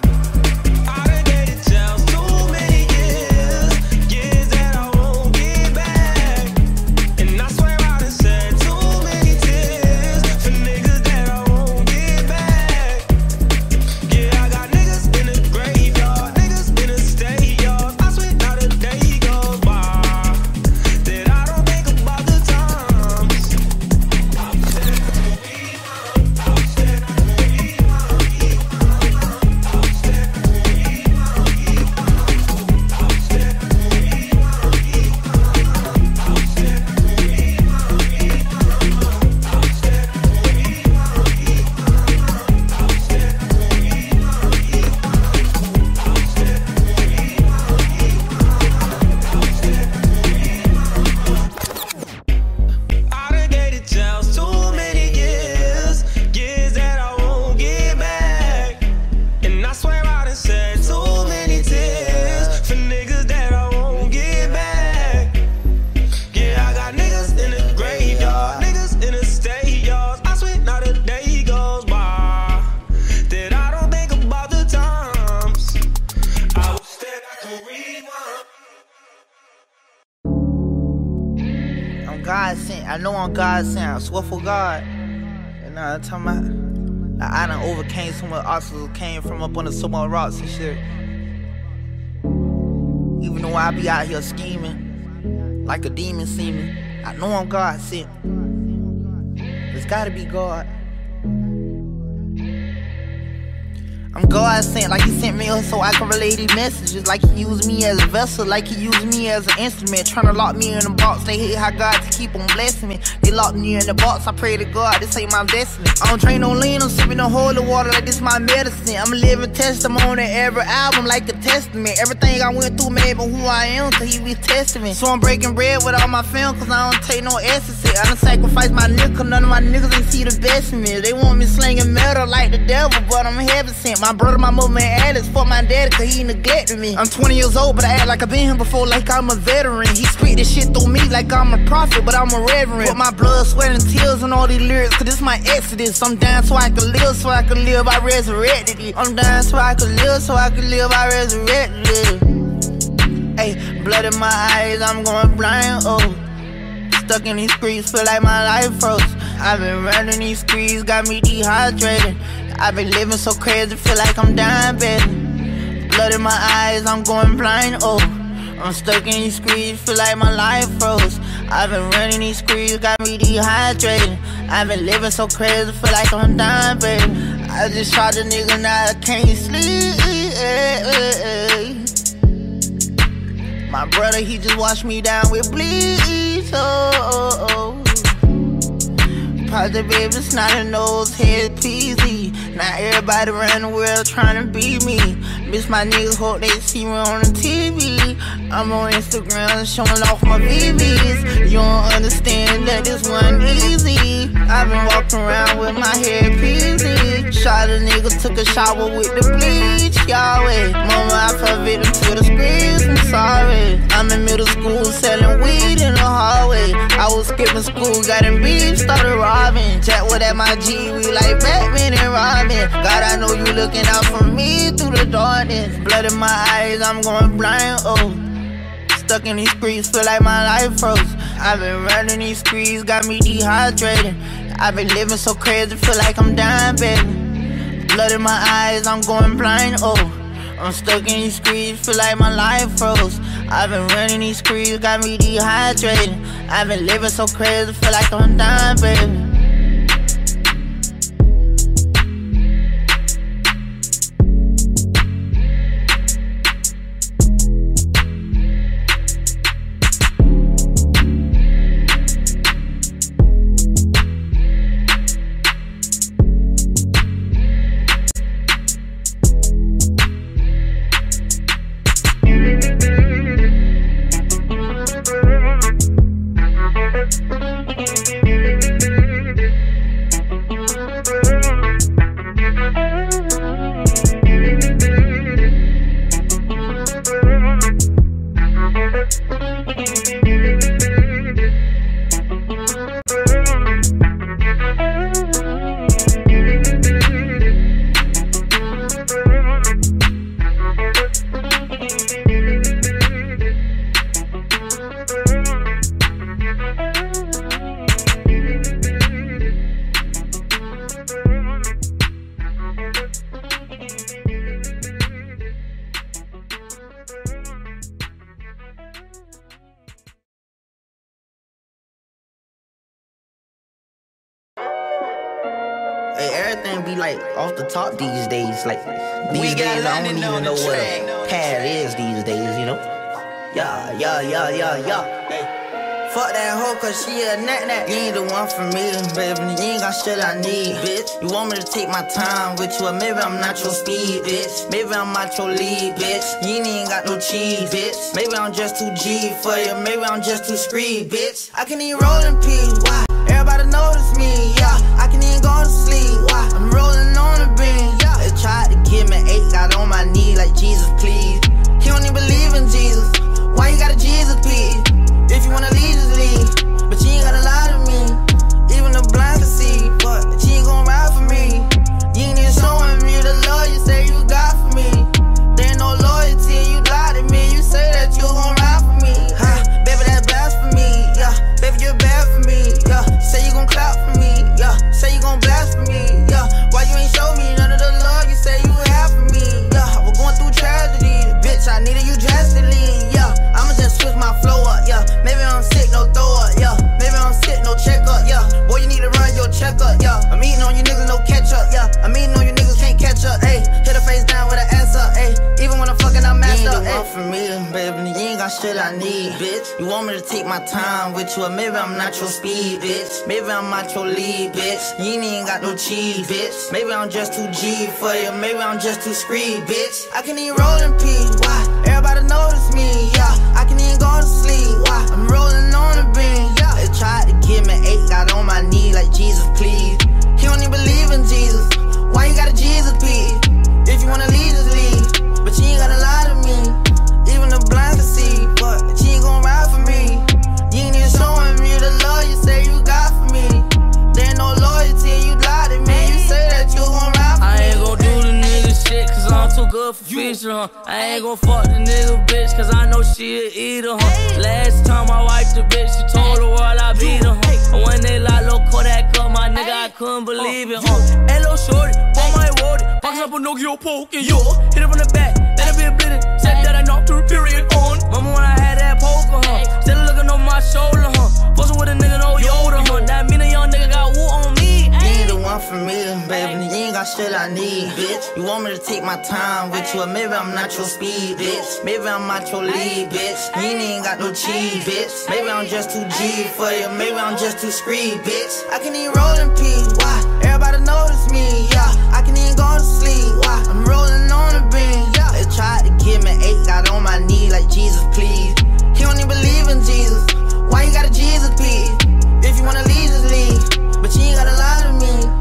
Came from up under so much rocks and shit. Even though I be out here scheming, like a demon seeming, I know I'm God sent. It's gotta be God. God sent, like he sent me so I can relay these messages. Like he used me as a vessel, like he used me as an instrument. Trying to lock me in a box, they hate how God to keep on blessing me. They locked me in the box, I pray to God, this ain't my destiny. I don't drink no lean, I'm sipping no holy water like this my medicine. I'm a living testimony, every album like a testament. Everything I went through made me who I am, so he be testing me. So I'm breaking bread with all my film, cause I don't take no essence. I done sacrificed my nickel, none of my niggas ain't see the best in me. They want me slinging metal like the devil, but I'm heaven sent. My brother, my mother, man, Alex, for my daddy, cause he neglected me. I'm 20 years old, but I act like I've been here before, like I'm a veteran. He spit this shit through me like I'm a prophet, but I'm a reverend. Put my blood, sweat, and tears on all these lyrics, cause this my exodus. I'm down so I can live, so I can live, I resurrected it. I'm down so I can live, so I can live, I resurrected it. Hey, blood in my eyes, I'm going blind, oh. Stuck in these streets, feel like my life froze. I've been running these streets, got me dehydrated. I've been living so crazy, feel like I'm dying. Blood in my eyes, I'm going blind, oh. I'm stuck in these streets, feel like my life froze. I've been running these streets, got me dehydrated. I've been living so crazy, feel like I'm dying, baby. I just shot a nigga, now I can't sleep. My brother, he just washed me down with bleach. Oh, oh, oh. Positive baby, snotty nose, head peasy. Now everybody around the world trying to be me. Miss my niggas hope they see me on the TV. I'm on Instagram showing off my VVs. You don't understand that this one easy. I've been walking around with my hair peasy. Shot a nigga, took a shower with the bleach. Yahweh, mama, I fell victim to the squeeze. I'm sorry. I'm in middle school selling weed in the hallway. I was skipping school, got in beef, started robbing. Jack with at my G, we like Batman and Robin. God, I know you looking out for me through the darkness. Blood in my eyes, I'm going blind, oh. Stuck in these streets, feel like my life froze. I've been running these streets, got me dehydrated. I've been living so crazy, feel like I'm dying, baby. Blood in my eyes, I'm going blind, oh. I'm stuck in these streets, feel like my life froze. I've been running these streets, got me dehydrated. I've been living so crazy, feel like I'm dying, baby. Shit I need, bitch. You want me to take my time with you, or maybe I'm not your speed, bitch. Maybe I'm not your lead, bitch. You ain't got no cheese, bitch. Maybe I'm just too G for you, maybe I'm just too screed, bitch. I can even roll in peace, why? Everybody notice me, yeah. I can even go to sleep, why? I'm rolling on the beam, yeah. They tried to give me eight, got on my knee like Jesus, please. He don't even believe in Jesus. Why you got a Jesus, please? If you wanna leave, just leave. But you ain't gotta lie to me. The blind can see, but you ain't gon' ride for me. Cheese, bitch. Maybe I'm just too G for you, maybe I'm just too screed, bitch. I can even roll in peace, why? Everybody notice me, yeah. I can even go to sleep, why? I'm rolling on the beam, yeah. They tried to give me eight, got on my knee like Jesus, please. He don't even believe in Jesus. Why you got a Jesus piece? If you wanna leave, good for feature, huh? I ain't gon' fuck the nigga bitch, cause I know she a eater, huh? Last time I wiped the bitch, she told the world I beat her, huh? And when they lock low Kodak up, my nigga, I couldn't believe it, huh? Hello, shorty, for my word, box up a Nokia poking, yo. Hit it from the back, let it be a bleeding. Said that I knocked her period on. Mama, when I had that poker, huh? Still looking over my shoulder, huh? Fussing with a nigga, no Yoda, huh? That mean a young nigga got wool on me. One for me, baby. You ain't got shit I need, bitch. You want me to take my time with you, or maybe I'm not your speed, bitch. Maybe I'm not your lead, bitch. You ain't got no cheese, bitch. Maybe I'm just too G for you, maybe I'm just too screed, bitch. I can even roll in peace, why? Everybody notice me, yeah. I can even go to sleep, why? I'm rolling on the beam, yeah. They tried to give me eight, got on my knee like Jesus, please. He don't even believe in Jesus. Why you got a Jesus piece? If you wanna leave, just leave. But you ain't gotta lie to me.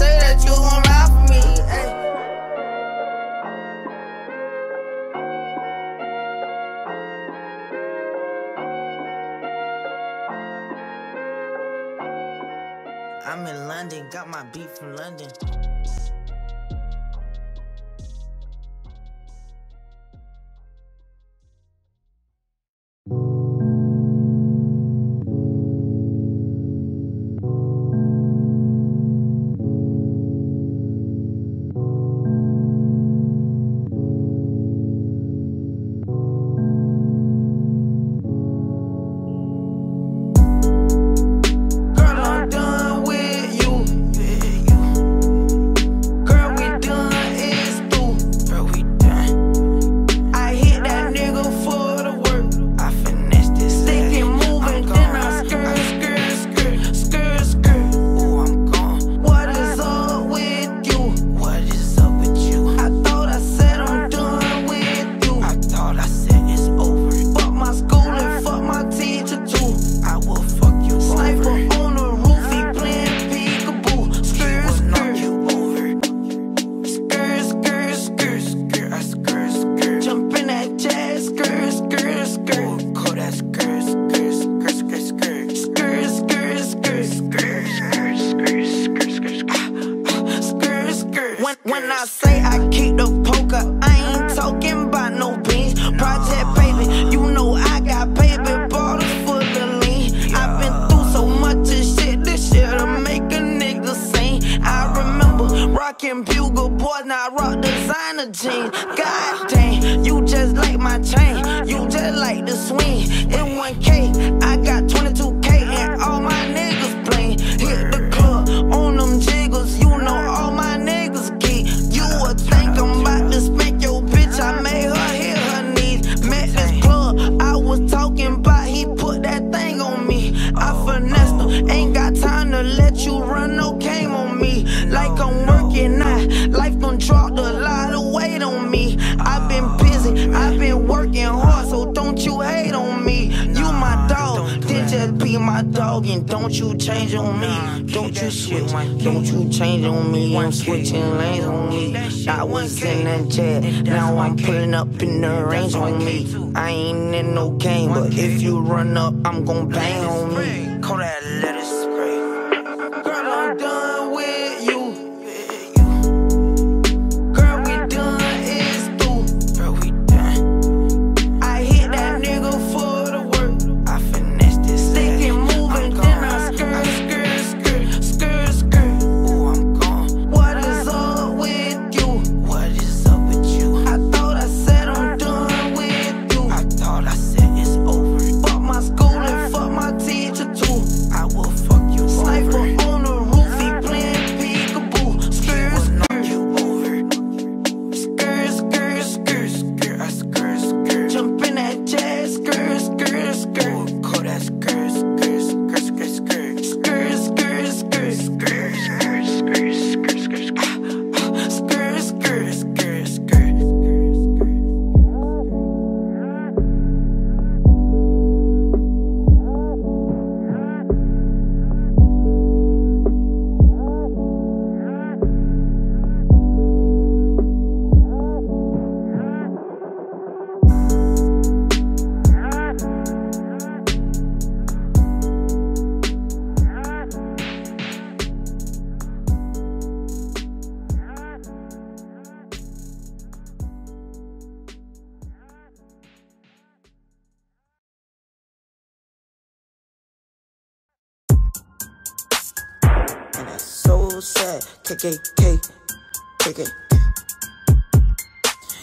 Say that you gon' ride for me. Ay. I'm in London, got my beat from London. So sad. KKK, KKK.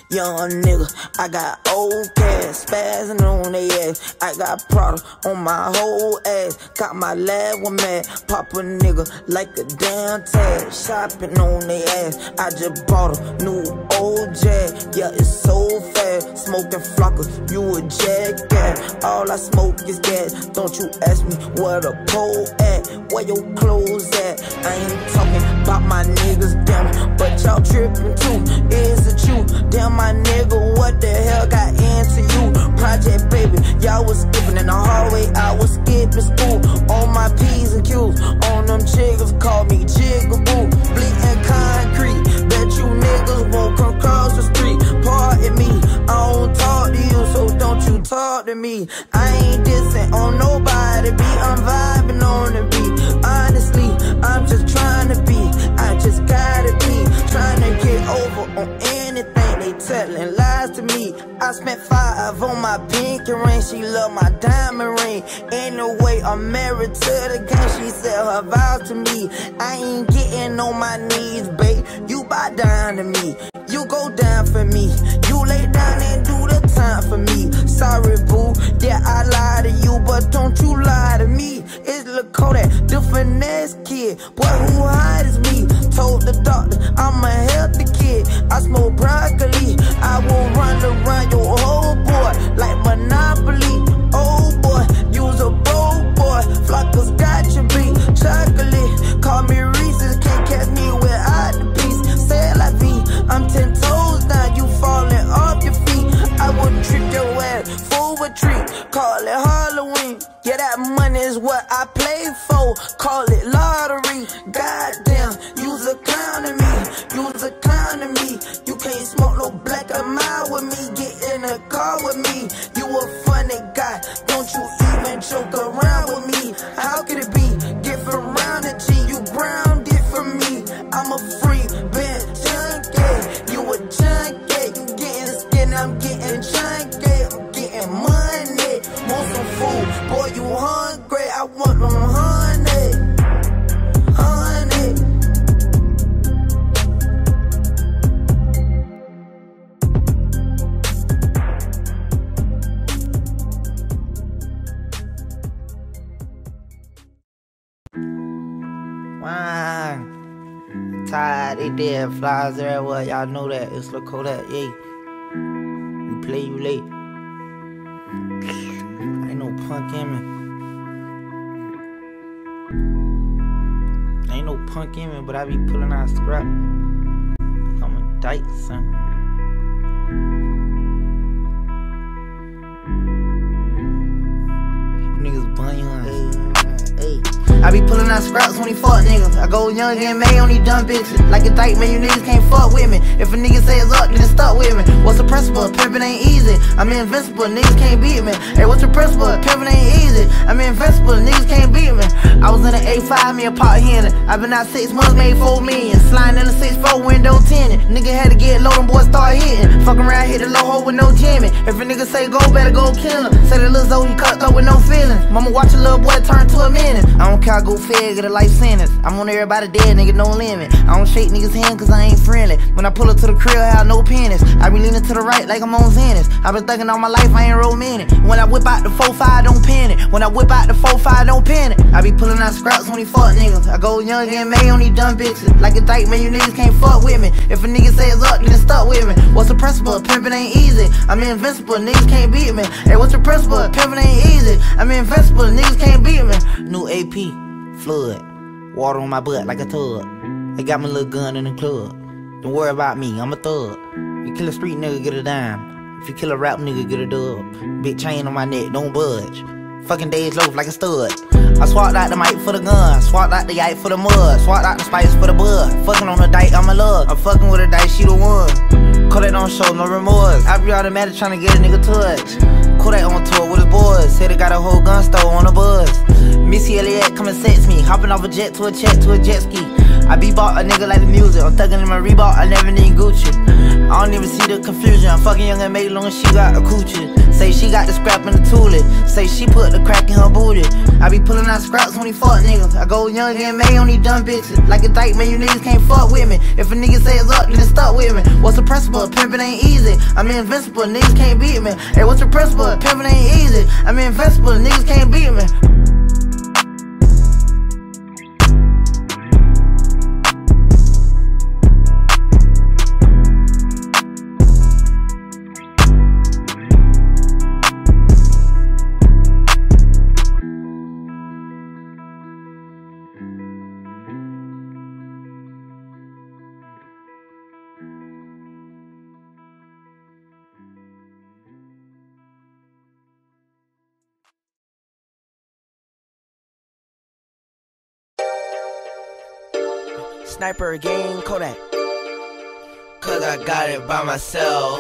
Young nigga, I got old cash, spazzing on they ass. I got product on my whole ass. Got my lab one mad, pop a nigga like a damn tag. Shopping on they ass. I just bought a new old jag. Yeah, it's so fast. Smoking flocker, you a jackass. All I smoke is gas. Don't you ask me where the pole at, where your clothes at. I ain't talking about my niggas, damn, but y'all tripping too. Is it you? Damn my nigga, what the hell got into you? Project baby, y'all was skipping in the hallway, I was skipping school. On my P's and Q's, on them chiggers, call me Jigaboo. Bleeding concrete, bet you niggas won't come cross the street. Pardon me, I don't talk to you, you talk to me. I ain't dissing on nobody, be I'm vibing on the beat. Honestly, I'm just trying to be, I just gotta be, trying to get over on anything they telling lies to me. I spent five on my pinky ring. She love my diamond ring. Anyway, I'm married to the game. She said her vows to me. I ain't getting on my knees, babe. You bow down to me. You go down for me. You lay down and do the time for me. Sorry, boo. Yeah, I lie to you, but don't you lie to me. It's Lakota, the finesse kid. Boy, who hide is me? Told the doctor I'm a healthy kid. I smoke broccoli. I will run around your whole boy like Monopoly. Oh boy, use a broke boy. Flockers got you beat. Chocolate, call me Reese's. Can't catch me without the piece. Say la vie, I'm ten toes down. You falling off your feet. I would trip your ass. Full retreat, call it Halloween. Yeah, that money is what I play for. Call it lottery. Goddamn, even joke Wine. Tired, they dead flies everywhere. Y'all know that. It's Lakota, yeah. You play, you late. Ain't no punk in me. Ain't no punk in me, but I be pulling out scrap. I'm a dyke, son. I be pulling out scraps when he fuck niggas. I go young and May on these dumb bitches. Like a dyke, man, you niggas can't fuck with me. If a nigga say it's up, then it's stuck with me. What's the principle? Pimpin' ain't easy. I'm invincible, niggas can't beat me. Hey, what's the principle? Pimpin' ain't easy. I'm invincible, niggas can't beat me. I was in an A5, me a pot here. I've been out six months, made four million. Sliding in a 6-4 window 10. Nigga had to get low, them boys start hitting. Fuck around, hit the low hole with no jamming. If a nigga say go, better go kill him. Say the little Zoe cut up with no feelings. Mama watch a little boy turn to a menace. I don't care, I go fed, get a life sentence. I'm on everybody dead, nigga, no limit. I don't shake niggas' hand cause I ain't friendly. When I pull up to the crib, I have no penis. I be leaning to the right like I'm on Xanax. I been thinking all my life, I ain't romantic. When I whip out the 4-5, don't panic. When I whip out the 4-5, don't panic. I be pulling out scraps when he fuck niggas. I go young and May on these dumb bitches. Like a dyke, man, you niggas can't fuck with me. If a nigga says up, then it's stuck with me. What's the principle? Pimpin' ain't easy. I'm invincible, niggas can't beat me. Hey, what's the principle? Pimpin' ain't easy. I'm invincible, niggas can't beat me. New AP, flood. Water on my butt like a tub. They got my little gun in the club. Don't worry about me, I'm a thug. You kill a street nigga, get a dime. If you kill a rap nigga, get a dub. Big chain on my neck, don't budge. Fucking days loaf like a stud. I swapped out the mic for the gun, swapped out the yike for the mud, swapped out the spice for the bud. Fucking on the dyke, I'm a love. I'm fucking with a dice, she the one. Kodak don't show no remorse. I be automatic trying to get a nigga touch. Kodak on tour with his boys. Said he got a whole gun store on the buzz. Missy Elliott come and sex me. Hopping off a jet to a jet to a jet ski. I be bought a nigga like the music. I'm thugging in my Reebok, I never need Gucci. I don't even see the confusion. I'm fucking young and made long as she got a coochie. Say she got the scrap in the toilet. Say she put the crack in her booty. I be pulling out scraps when he fuck niggas. I go young and May on these dumb bitches. Like a dyke, man, you niggas can't fuck with me. If a nigga say it's up, then it's stuck with me. What's the principle? Pimpin' ain't easy. I'm invincible, niggas can't beat me. Hey, what's the principle? Pimpin' ain't easy. I'm invincible, niggas can't beat me. Sniper Gang, Kodak. Cause I got it by myself.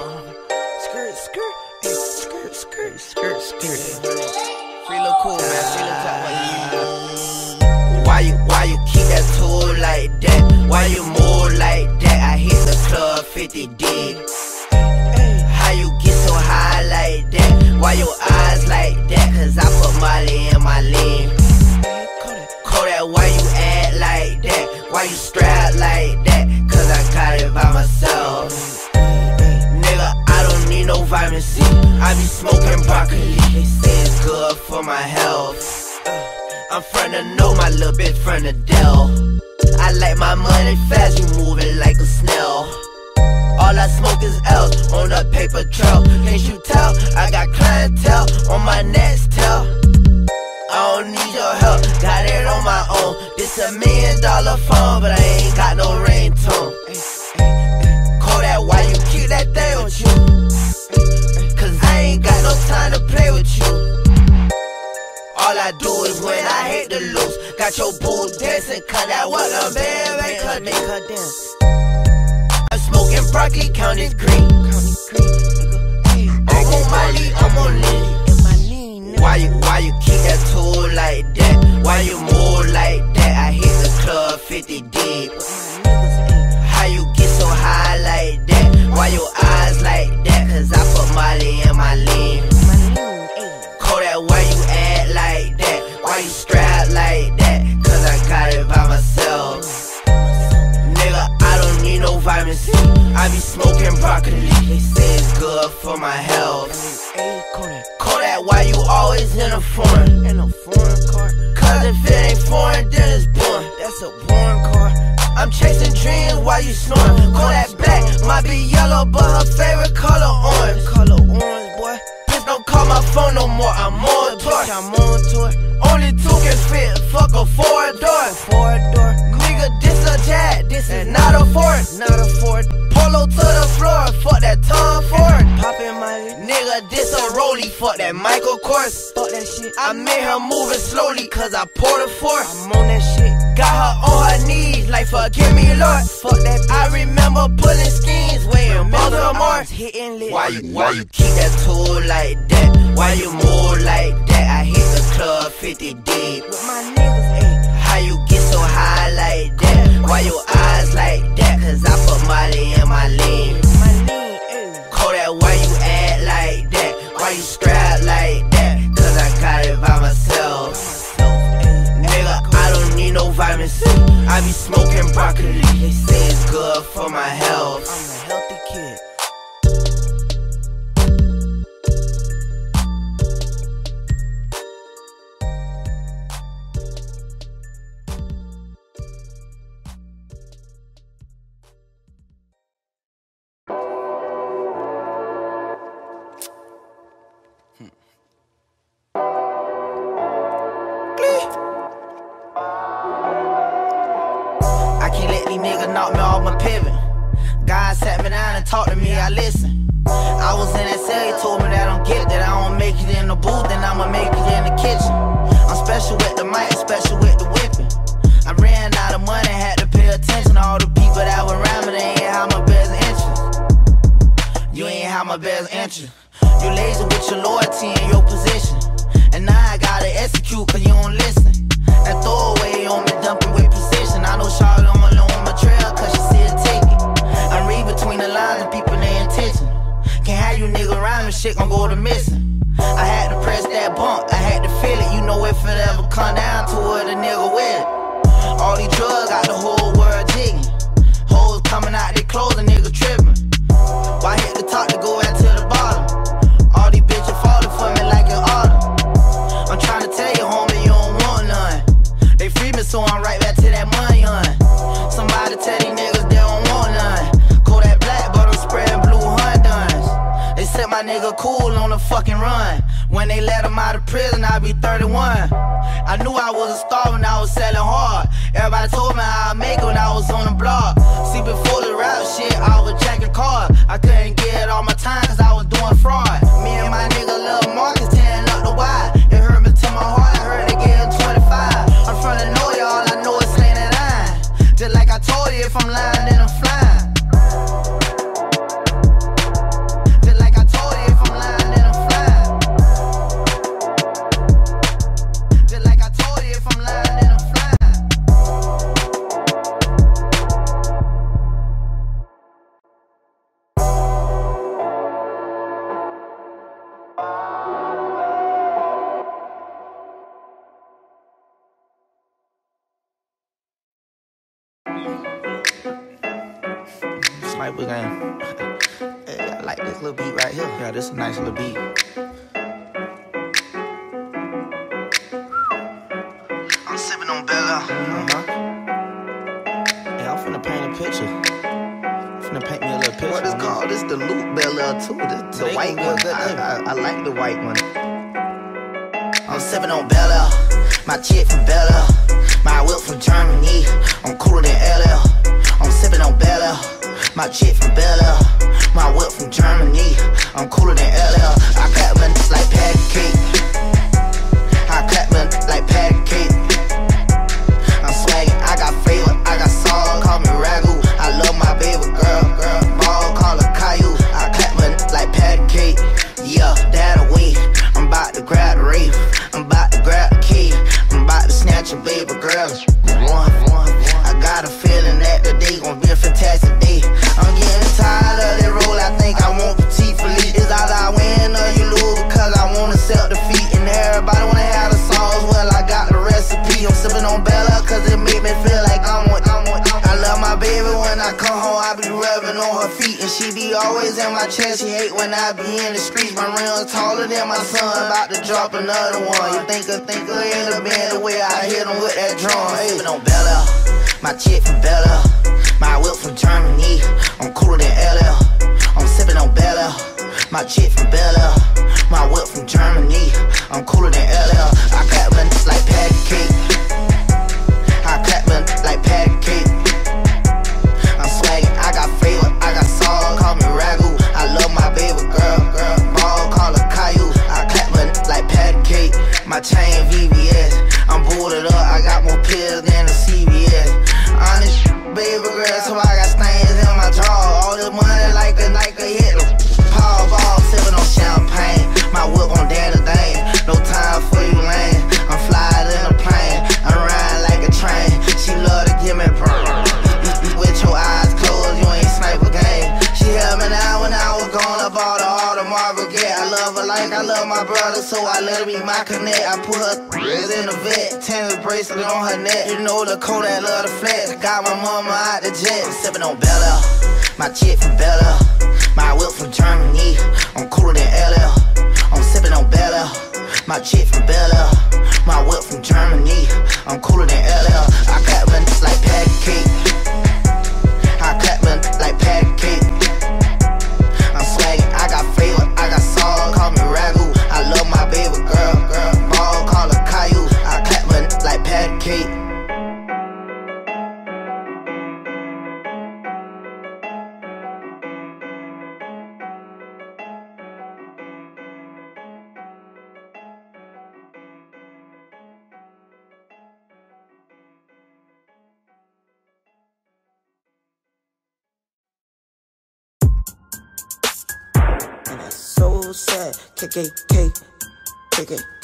Skirt, skirt, skirt, skirt, skirt, skirt. Free look cool, man. Free look top like Why you, why you keep that tool like that? Why you move like that? I hit the club 50 deep. How you get so high like that? Why your eyes like that? Cause I put Molly in my lean. Why you strap like that? Cause I got it by myself. Nigga, I don't need no vitamin C. I be smoking broccoli. They say it's good for my health. I'm from the know my little bitch from the Dell. I like my money fast, you moving like a snail. All I smoke is L's on a paper trail. Can't you tell? I got clientele on my next tail. I don't need your help, This a million dollar phone, but I ain't got no ringtone. Call that why you keep that thing with you? Cause I ain't got no time to play with you. All I do is when I hit the loose. Got your boo dancing, cut that what a band, make her make her. I'm smoking broccoli, counting green. I'm on Molly, I'm on Lily. Why you, why you keep that tool like that? Why you move like that? I hit the club 50 deep. How you get so high like that? Why your eyes like that? Cause I put Molly in my lean. Call that why you act like that? Why you strap like that? Cause I got it by myself. Nigga, I don't need no vitamin C. I be smoking broccoli. They say it's good for my health. Kodak, why you always in a foreign? In a foreign car. Cause if it ain't foreign, then it's boring. That's a boring car. I'm chasing dreams while you snoring. Kodak black, might be yellow, but her favorite color orange. Color orange, boy. Bitch, don't call my phone no more. I'm on tour. I'm on tour. Only two can fit. Fuck a four door. Four door. Nigga, this a jet. This is not a Ford. Not a Ford. Polo to the floor. Fuck that Tom Ford. Poppin' my nigga. This a rollie. Fuck that Michael Kors. Fuck that shit. I made her moving slowly cause I poured a force. I'm on that shit. Got her on her knees like forgive me, Lord. Fuck that. Bitch. I remember pulling schemes way in Baltimore. Hitting lit. Why you, why you keep that tool like that? Why you move like that? I hit the club 50 deep. With my niggas, ayy. So high like that? Why your eyes like that? Cause I put Molly in my lean. Kodak, why you act like that? Why you strap like that? Cause I got it by myself. Nigga, I don't need no vitamin C. I be smoking broccoli. They say it's good for my health. Let these niggas knock me off my pivot. God sat me down and talked to me, I listen. I was in that cell, he told me that I don't get that I don't make it in the booth, then I'ma make it in the kitchen. I'm special with the mic, special with the whipping. I ran out of money, had to pay attention all the people that were around me, they ain't have my best interest. You ain't have my best interest. You lazy with your loyalty and your position. And now I gotta execute cause you don't listen. That throwaway on me shit gon' go to missing. I had to press that bump, I had to feel it. You know if it ever come down to it, a nigga with it. All these drugs got the whole world jigging. Hoes coming out they clothes, a nigga tripping. Why hit the top to go out to the nigga cool on the fucking run. When they let him out of prison, I be 31. I knew I was a star when I was selling hard. Everybody told me how I'd make it when I was on the block. See, before the rap shit, I was jacking cars. I couldn't get all my time cause I was doing fraud. Me and my nigga Lil Marcus tearing up the wide. It hurt me to my heart, I heard gave him 25. I'm from the know y'all, I know it's ain't that line. Just like I told you, if I'm lying, this a nice little beat. I'm sipping on Bella. Uh-huh. Yeah, I'm finna paint a picture. Finna paint me a little picture. What is called? This the loop Bella too. This, the white one. I, I, I like the white one. I'm sipping on Bella. My chick from Bella. My whip from Germany. I'm cooler than LL. I'm sipping on Bella. My chick from Bella. My whip from Germany. I'm cooler than LL. I clap my n- like patty cake. I clap my n- like patty cake. I'm swaggin', rims than my son. About to drop another one. You think a thinker in the band the way I hit him with that drum. Hey, on Bella. My chick from Bella. My whip from Germany. I'm cooler than LL. I'm sipping on Bella. My chick from Bella. My whip from Germany. I'm cooler than LL. Be my connect. I put her in the vet, tennis bracelet on her neck. You know the Kodak love the flex. Got my mama out the jet, I'm sipping on Bella. My chick from Bella, my whip from Germany. I'm cooler than LL. I'm sipping on Bella. My chick from Bella, my whip from Germany. I'm cooler than LL. I clap KKK, KKK.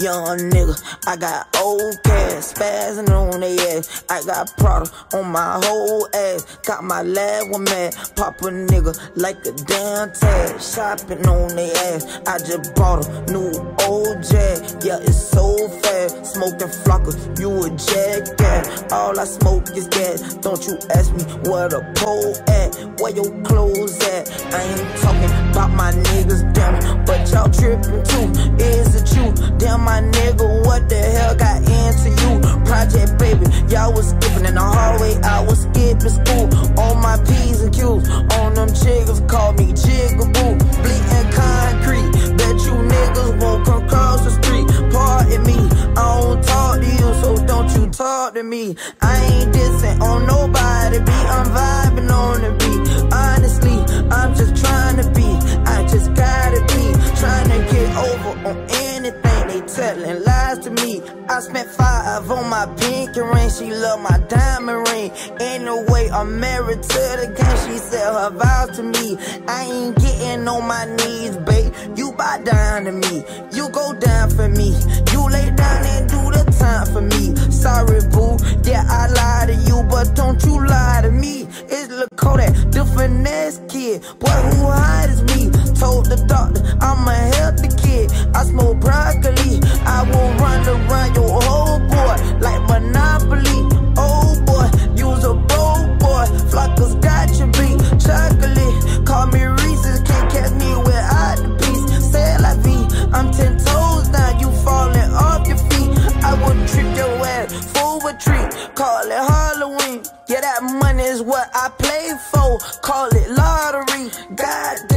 Young nigga, I got old cash, spazzing on they ass. I got Prada on my whole ass. Got my lab one mad, pop a nigga like a damn tag. Shopping on they ass. I just bought a new old jag. Yeah, it's so fast. Smoking flocker, you a jackass. All I smoke is gas. Don't you ask me where the pole at, where your clothes at. I ain't talking about my niggas, damn it, but y'all tripping too. Is it you? Damn my nigga, what the hell got into you? Project baby, y'all was skipping in the hallway, I was skipping school. On my P's and Q's, on them chiggers, call me Jigaboo. Bleeding concrete, bet you niggas won't come cross the street. Pardon me, I don't talk to you, so don't you talk to me. I ain't dissing on nobody, be I'm vibing on the beat. Honestly, I'm just trying to be, I just gotta be, trying to get over on anything telling lies to me. I spent five on my pink ring. She love my diamond ring. In a way, I'm married to the game. She said her vows to me. I ain't getting on my knees, babe. You bow down to me. You go down for me. You lay down and do the time for me. Sorry, boo. Yeah, I lie to you, but don't you lie to me. It's Lakota, the finesse kid. Boy, who hide is me? Told the doctor I'm a healthy kid. I smoke broccoli. I will run around your whole boy like Monopoly. Oh boy, use a broke boy. Flockers got you beat. Chocolate, call me Reese's. Can't catch me without the piece. Say la vie, I'm ten toes down. You falling off your feet. I would trip your ass, a treat Call it Halloween. Yeah, that money is what I play for. Call it lottery. Goddamn,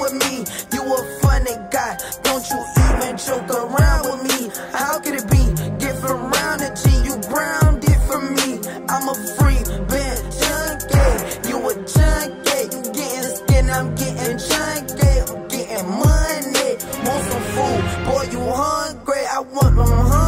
with me. You a funny guy. Don't you even joke around with me. How could it be? Different round the G. You grounded for me. I'm a free band junkie. You a junkie. You getting skin. I'm getting junkie. I'm getting money. Want some food? Boy, you hungry? I want no honey.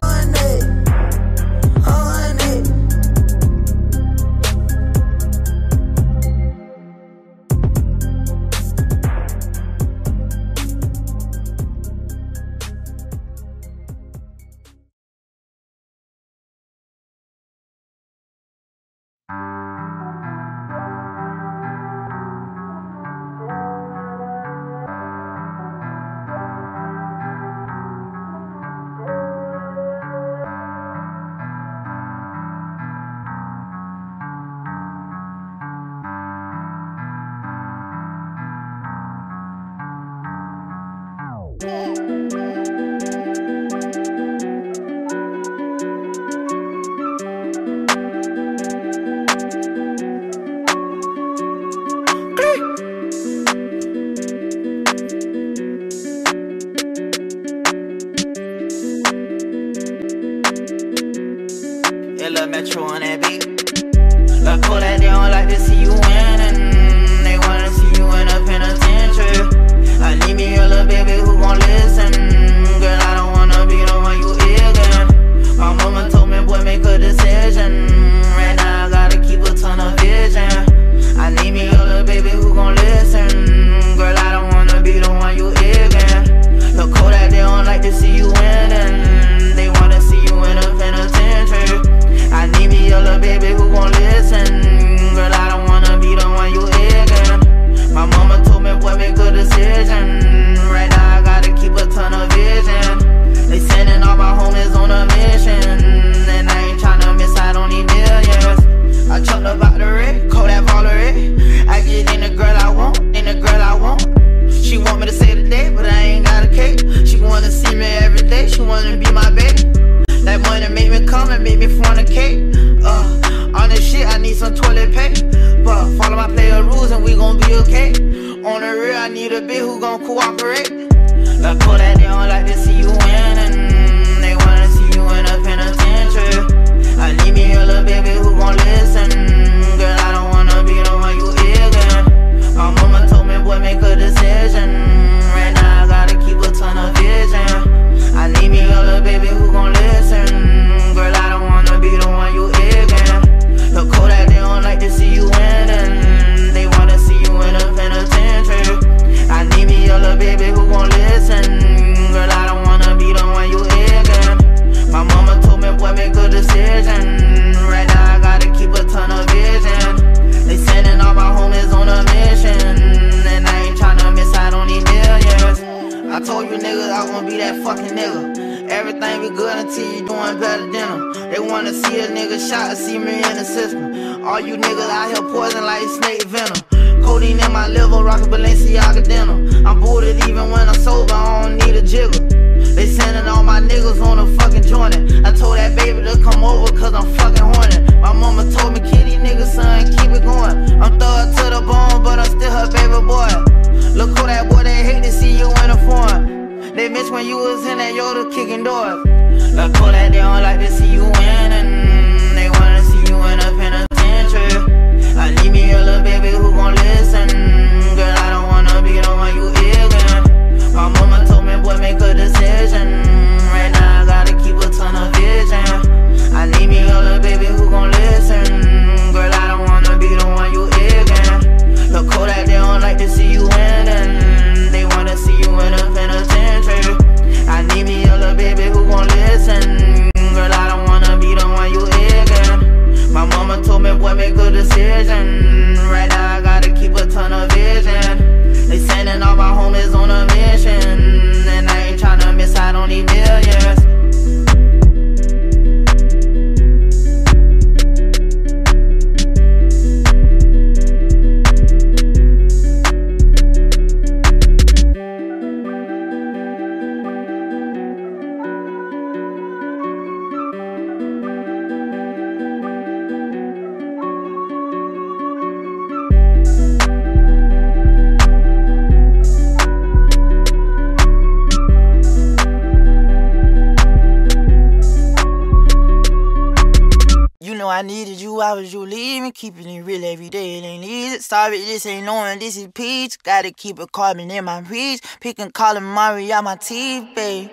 Sorry, this ain't knowing, this is peach. Gotta keep it carbon in my reach. Picking calamari out my teeth, babe.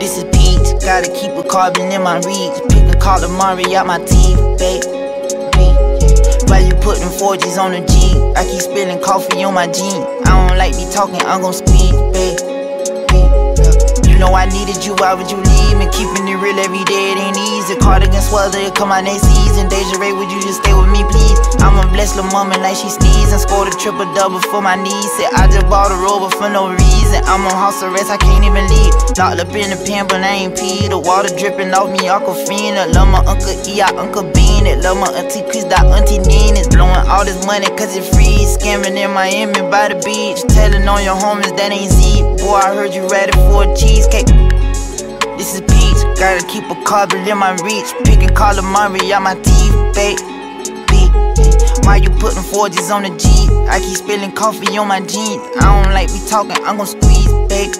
This is peach, gotta keep it carbon in my reach. Picking calamari out my teeth, babe. Why you putting 4Gs on the G? I keep spilling coffee on my jeans. I don't like me talking, I'm gon' speak, babe. Know I needed you, why would you leave me? Keeping it real every day, it ain't easy. Cardigan swelter, come out next season. Deja Ray, would you just stay with me, please? I'm a blessed little woman like she sneezing. Scored a triple double for my niece. Said I just bought a rover for no reason. I'm on house arrest, I can't even leave. Locked up in the pen, but I ain't pee. The water dripping off me, Uncle Aquafina. Love my Uncle E, I Uncle Bean it. Love my Auntie Chris, that Auntie Nina's. Blowing all this money cause it free. Scamming in Miami by the beach. Telling on your homies that ain't Z. Boy, I heard you ready for a cheesecake. This is peach, gotta keep a carbon in my reach. Picking calamari out my teeth, babe. Why you putting 4Gs on the G? I keep spilling coffee on my jeans. I don't like me talking, I'm gon' squeeze. Beat.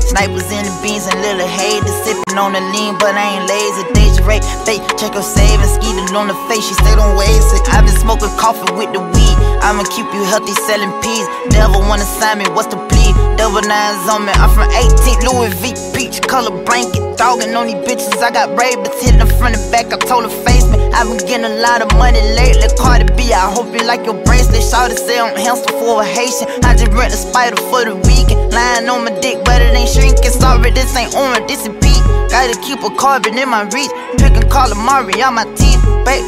Snipers in the beans and little haters sipping on the lean, but I ain't lazy. Deja Ray, fake, check your savings, skeeted on the face, she stay don't waste it. i been smoking coffee with the weed. I'ma keep you healthy, selling peas. Devil wanna sign me, what's the plea? Double nines on me, I'm from 18, Louis V, peach color blanket. Dogging on these bitches, I got ravens hitting the front and back. I told her face I've been getting a lot of money lately. Cardi B, I hope you like your bracelet. Shawty say I'm hamster for a Haitian. I just rent a spider for the weekend. Lying on my dick, but it ain't shrinking. Sorry, this ain't orange, this is peach. Gotta keep a carbon in my reach. Picking calamari on my teeth, babe.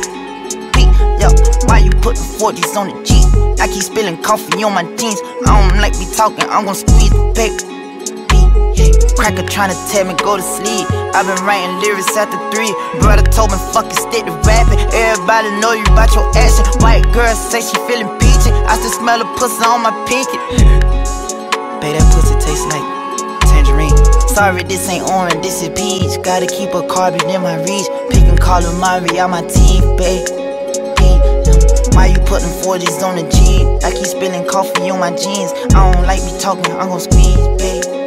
Yo, why you putting 40s on the G? I keep spilling coffee on my jeans. I don't like me talking, I'm gon' squeeze the paper. Cracker tryna tell me go to sleep. i been writing lyrics after three. Brother told me fucking stick to rapping. Everybody know you about your action. White girl say she feeling peachy. I still smell a pussy on my pinky. Babe, that pussy tastes like tangerine. Sorry, this ain't orange, this is peach. Gotta keep a carbon in my reach. Picking calamari out my teeth, babe. Why you putting 40s on the G? I keep spilling coffee on my jeans. I don't like me talking, I'm gon' squeeze, babe.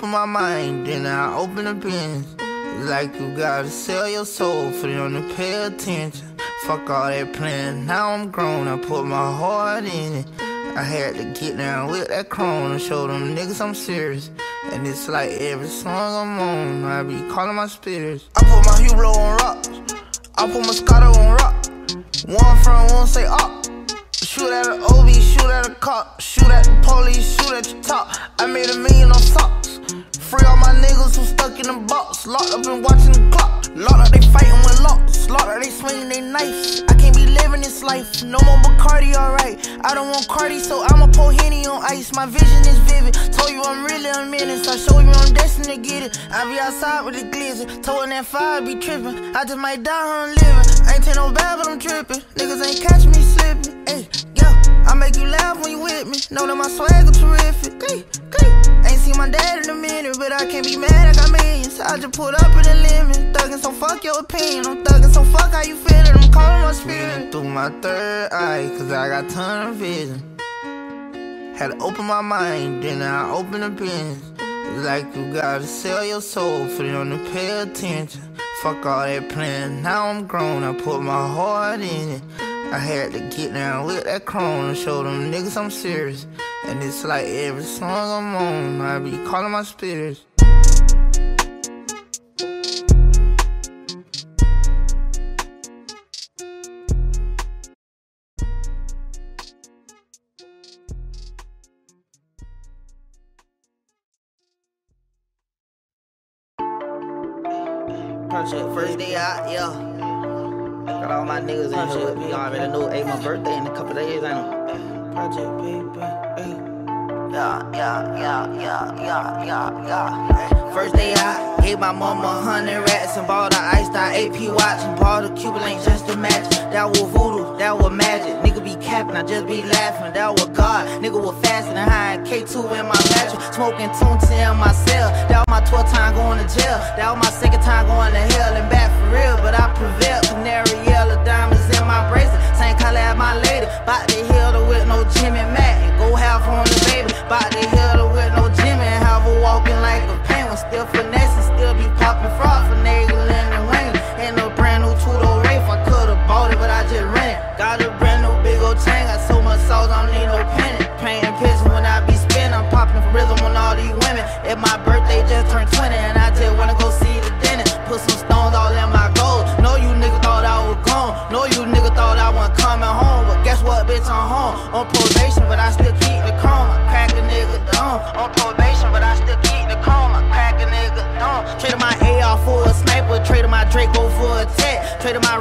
Open my mind, then I open the business. Like you gotta sell your soul for them to pay attention. Fuck all that plan, now I'm grown, I put my heart in it. I had to get down with that chrome and show them niggas I'm serious. And it's like every song I'm on, I be calling my spirits. I put my Hublot on rocks, I put my Scotto on rock. One front, one say up. Shoot at an OB, shoot at a cop, shoot at the police, shoot at the top. I made a million on socks. Free all my niggas who stuck in the box, locked up and watching the clock. Locked up, they fighting with locks. Locked up, they swinging they knives. I can't be living this life, no more Bacardi, alright. I don't want Cardi, so I'ma pour Henny on ice. My vision is vivid. Told you I'm really a menace. I show you I'm destined to get it. I be outside with the glizzy. Told that fire be tripping. I just might die on living. I ain't take no bad, but I'm tripping. Niggas ain't catch me slipping. Yeah. I make you laugh when you with me. Know that my swagger terrific. Hey. Ain't seen my dad in a minute, but I can't be mad. I got millions. I just pulled up in the limit. Thuggin', so fuck your opinion. I'm thuggin', so fuck how you feelin'. I'm calling my spirit through my third eye, cause I got ton of vision. Had to open my mind, then I open the business. Like you gotta sell your soul for them to pay attention. Fuck all that plan, now I'm grown, I put my heart in it. I had to get down with that chrome and show them niggas I'm serious. And it's like every song I'm on, I be calling my spirits. First day out, yeah. Got all my niggas in here with me. Already know, hey, my birthday in a couple days, ain't it? Project paper, hey. Yeah, yeah, yeah, yeah, yeah, yeah, yeah. First day I gave my mama a hundred rats and bought a iced out AP watch and bought a Cuban link just to match. That was voodoo, that was magic. Nigga be capping, I just be laughing. That was God, nigga was fasting and high K2 in my mattress, smoking tune in my cell. That was my 12th time going to jail. That was my second time going to hell and back for real, but I prevailed. Canary yellow diamonds in my bracelet, same color as my lady. Bout to heal her with no Jimmy Mac and go half on the baby. Bout to heal her with no Jimmy and have her walking like a penguin. Still finessing, still be popping fraud for and Wayne. And a brand new Wraith, But I just ran. Got a brand new big old chain, got so much sauce, I don't need no penny. Painting pictures when I be spinning, I'm popping for rhythm on all these women. If my birthday just turned 20 and I just wanna go see the dentist. Put some stones all in my gold. Know you nigga thought I was gone. Know you nigga thought I wasn't coming home. But guess what, bitch, I'm home. On probation, but I still keep the chrome. I crack a nigga. On probation, but I still keep the. I crack a nigga down. Traded my AR for a sniper. Traded my Draco for a tech. Traded my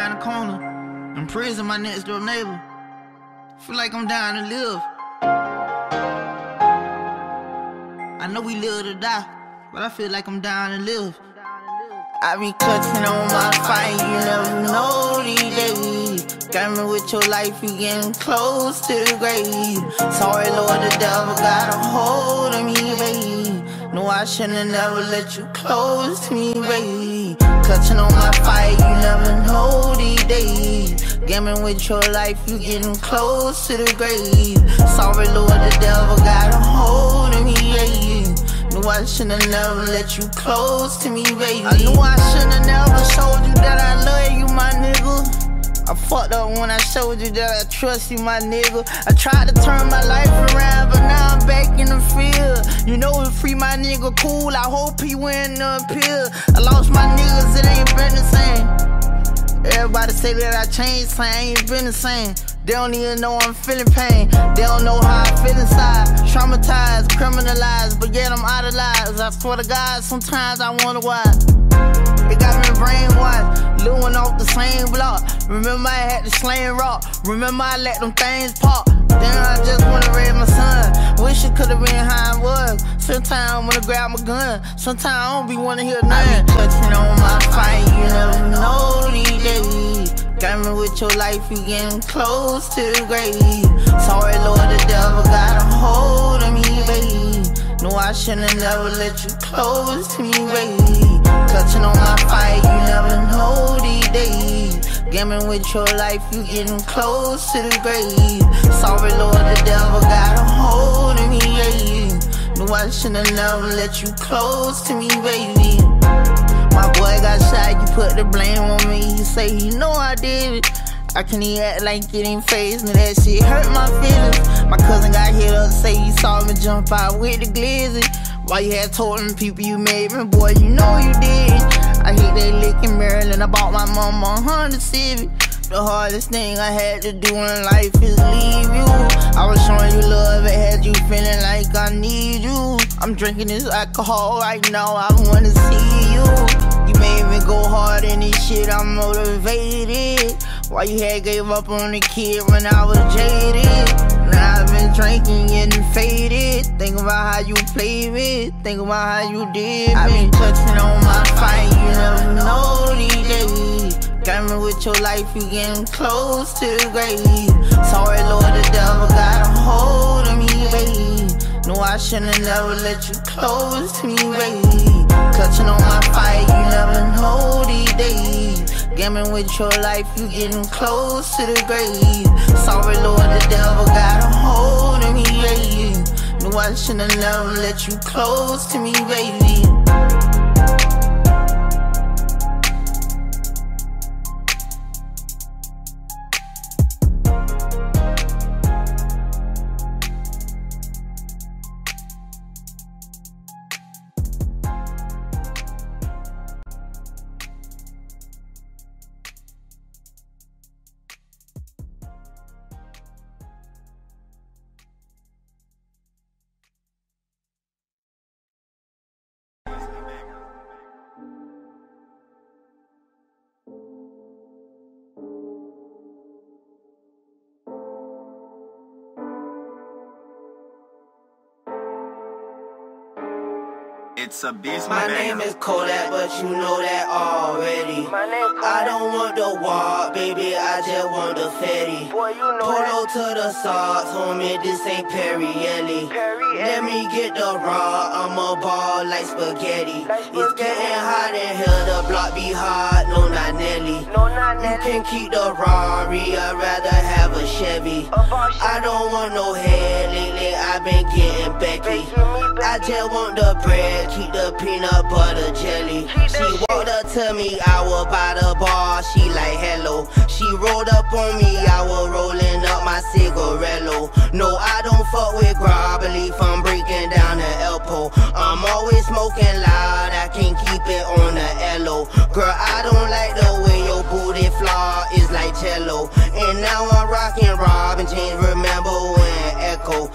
around the corner. In prison, my next door neighbor. Feel like I'm dying to live. I know we live to die, but I feel like I'm dying to live. I be clutching on my fight, you never know these days. Got me with your life, you getting close to the grave. Sorry, Lord, the devil got a hold of me, babe. No, I shouldn't have never let you close to me, babe. Clutching on my fight, you never know these days. Gambling with your life, you getting close to the grave. Sorry, Lord, the devil got a hold of me, babe. Knew I should've never let you close to me, baby. I knew I should've never showed you that I love you, my nigga. I fucked up when I showed you that I trust you, my nigga. I tried to turn my life around, but now I'm back in the field. You know, if free my nigga cool, I hope he win the appeal. I lost my niggas, it ain't been the same. Everybody say that I changed, I ain't been the same. They don't even know I'm feeling pain. They don't know how I feel inside. Traumatized, criminalized, but yet I'm idolized. I swear to God, sometimes I wonder why. It got me brainwashed, living off the same block. Remember I had the slang rock. Remember I let them things pop. Then I just wanna raise my son. Wish it could've been how it was. Sometimes I wanna grab my gun. Sometimes I don't be wanna hear nothing. I be touching on my fight, you never know these days. Me with your life, you getting close to the grave. Sorry, Lord, the devil got a hold of me, baby. No, I shouldn't never let you close to me, babe. Touching on my fight, you never know these days. Gambling with your life, you getting close to the grave. Sorry, Lord, the devil got a hold of me, babe. No, I shouldn't never let you close to me, baby. My boy got shot, you put the blame on me. You say you know I did it. I can't even act like it ain't phased me. That shit hurt my feelings. My cousin got hit up, say he saw me jump out with the glizzy. Why you had told them people you made me, boy, you know you did. I hit they lick in Maryland. I bought my mama a Honda Civic. The hardest thing I had to do in life is leave you. I was showing you love, it had you feeling like I need you. I'm drinking this alcohol right now, I wanna see you. You made me go hard in this shit, I'm motivated. Why you had gave up on the kid when I was jaded? Now I've been drinking, getting faded. Think about how you played me, think about how you did me. I been touching on my fight, you never know these days. Got me with your life, you getting close to the grave. Sorry, Lord, the devil got a hold of me, babe. No, I shouldn't never let you close to me, babe. Clutching on my fight, you never know these days. Gambling with your life, you getting close to the grave. Sorry, Lord, the devil got a hold of me, babe. No, I shouldn't never let you close to me, baby. A beast, My name is Kodak, but you know that already. I don't want the walk, baby, I just want the fatty. Polo to the socks, homie, this ain't Perrielli. Let me get the raw, I'm a ball like spaghetti. It's getting hot in here, the block be hot, no not Nelly. no not You can keep the Rari, I'd rather have a Chevy. I don't want no head, lately I've been getting Becky. I just want the bread, keep the peanut butter jelly. She walked up to me, I was by the bar, she like hello. She rolled up on me, I was rolling up my cigarello. No, I don't fuck with believe I'm breaking down the elbow. I'm always smoking loud, I can't keep it on the LO. Girl, I don't like the way your booty flaw is like cello. And now I'm rocking Robin James, remember when Ecko.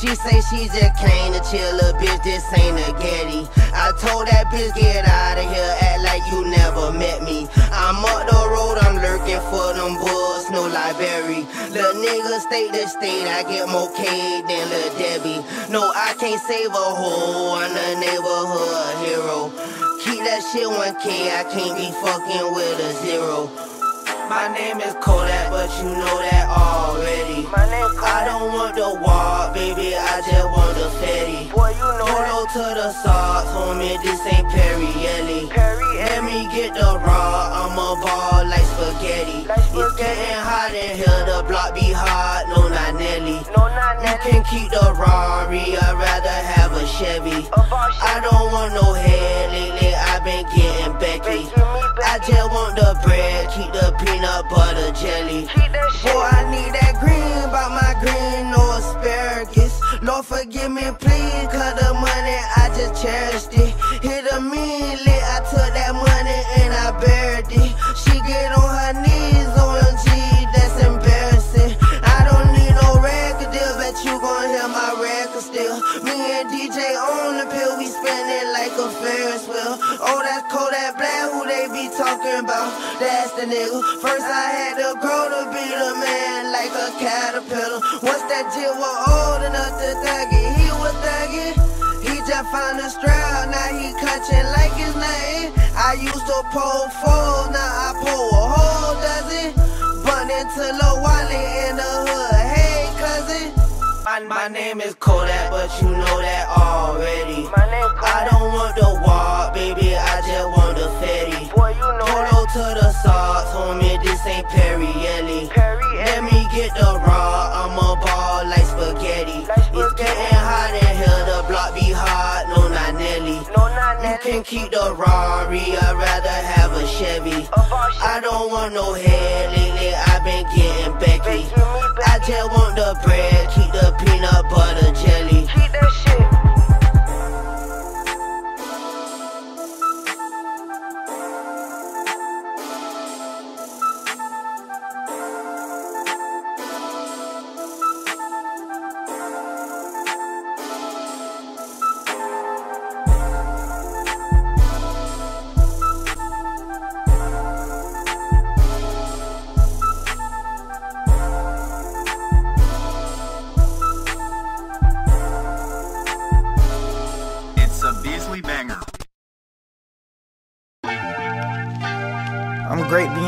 She say she just came to chill, a bitch, this ain't a Getty. I told that bitch, get out of here, act like you never met me. I'm up the road, I'm lurking for them boys, no library. Lil' nigga stay the state, I get more K than Lil' Debbie. No, I can't save a hoe, I'm a neighborhood hero. Keep that shit 1K, I can't be fucking with a zero. My name is Kodak, but you know that already. My name I don't want the walk, baby, I just want the fatty. Boy, you know Polo to the socks, homie, this ain't Perry Ellie. Let me get the raw, I'm a ball like spaghetti. It's getting hot in here, the block be hot, no not Nelly. no not You can keep the Rari, I'd rather have a Chevy. I don't want no head lately, I've been getting Becky. I just want the bread, keep the peanut butter jelly. Boy, I need that green, but my green, no asparagus. Lord, forgive me, please, cause the money, I just cherished it. Hit a mean be talking about? That's the nigga. First I had to grow to be the man like a caterpillar. Once that jit was old enough to thug it, he was thugging. He just found a strap, now he clutching like it's nothing. I used to pull four, now I pull a whole dozen. Bun into Lil Wally in the hood. Hey, cousin. My, my name is Kodak, but you know that already. I don't want the walk, baby, I just want the fatty. Polo to the socks, homie, this ain't Perry Ellie. Let me get the raw, I'm a ball like spaghetti. It's getting hot in here, the block be hot, no not Nelly. You can keep the Rari, I'd rather have a Chevy. I don't want no head lately, I've been getting Becky. I just want the bread, keep the peanut butter jelly.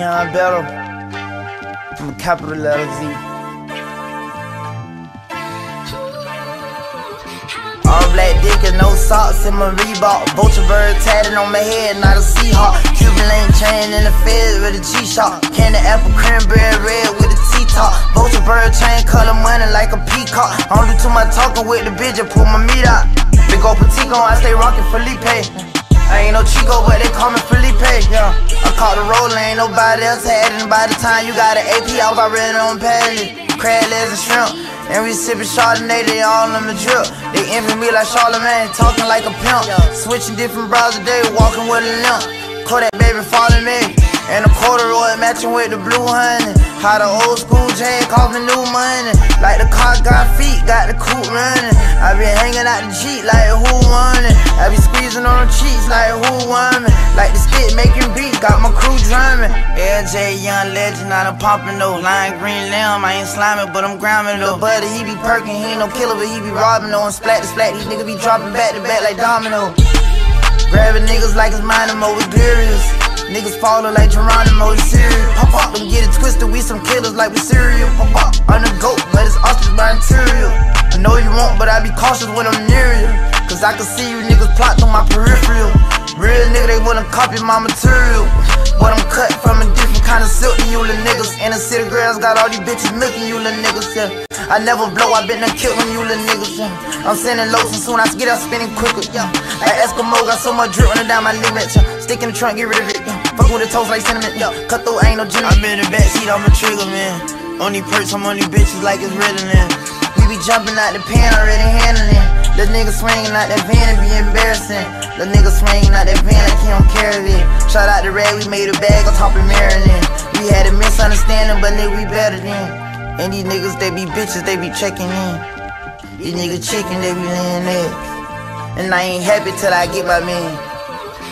I'm great. I'm a capital letter Z. All black dick and no socks in my Reebok. Vulture bird tatted on my head, not a Seahawk. Cuban lane chain in the fed with a G-Shock. Candy apple cranberry red with a T-top. Vulture bird chain color money like a peacock. I don't do too much talking with the bitch and pull my meat out. Big old Patico, I stay rockin' Felipe. I ain't no Chico, but they call me Felipe. Yeah, I caught the roll, ain't nobody else had it. And by the time you got an AP, I was already on pallet. Crab legs and shrimp. And we sippin' Chardonnay, they all on the drip. They envy me like Charlemagne, talking like a pimp. Switching different bras a day, walking with a limp. Call that baby following me. And the corduroy matching with the blue honey. How the old school chain cost me new money. Like the car got feet, got the coupe running. I be hanging out the Jeep like who won it. I be squeezing on the cheeks like who won me. Like the stick making beat, got my crew drumming. LJ, young legend, I done popping those lime green limb. I ain't slimy, but I'm grinding though. Buddy, he be perking, he ain't no killer, but he be robbing though. And splat to splat, these niggas be dropping back to back like domino. Grabbing niggas like it's mine, I'm glorious. Niggas falling like Geronimo, the serial. Pop up, don't get it twisted, we some killers like we cereal. Pop up, on the goat, but it's ostrich by interior. I know you won't, but I be cautious when I'm near you. Cause I can see you niggas plot through my peripheral. Real nigga, they wanna copy my material. But I'm cut from a different kind of silk than you little niggas. And the city girls got all these bitches milking you little niggas, yeah. I never blow, I been done killed them you little niggas, yeah. I'm sending loads and soon I get out spinning quicker, yeah. Like Eskimo, got so much drip running down my limit, yeah. Stick in the trunk, get rid of it. Fuck with the toes like cinnamon, yeah. Cut through, ain't no gym. I'm in the backseat, I'm a trigger, man. Only perks, I'm on these bitches like it's Ritalin. We be jumping out the pan, already handling. The nigga swinging out that van and be embarrassing. The nigga swinging out that van like he don't carry it. Shout out to Ray, we made a bag on top of Maryland. We had a misunderstanding, but nigga, we better than. And these niggas, they be bitches, they be checking in. These niggas chicken, they be laying eggs. And I ain't happy till I get my man.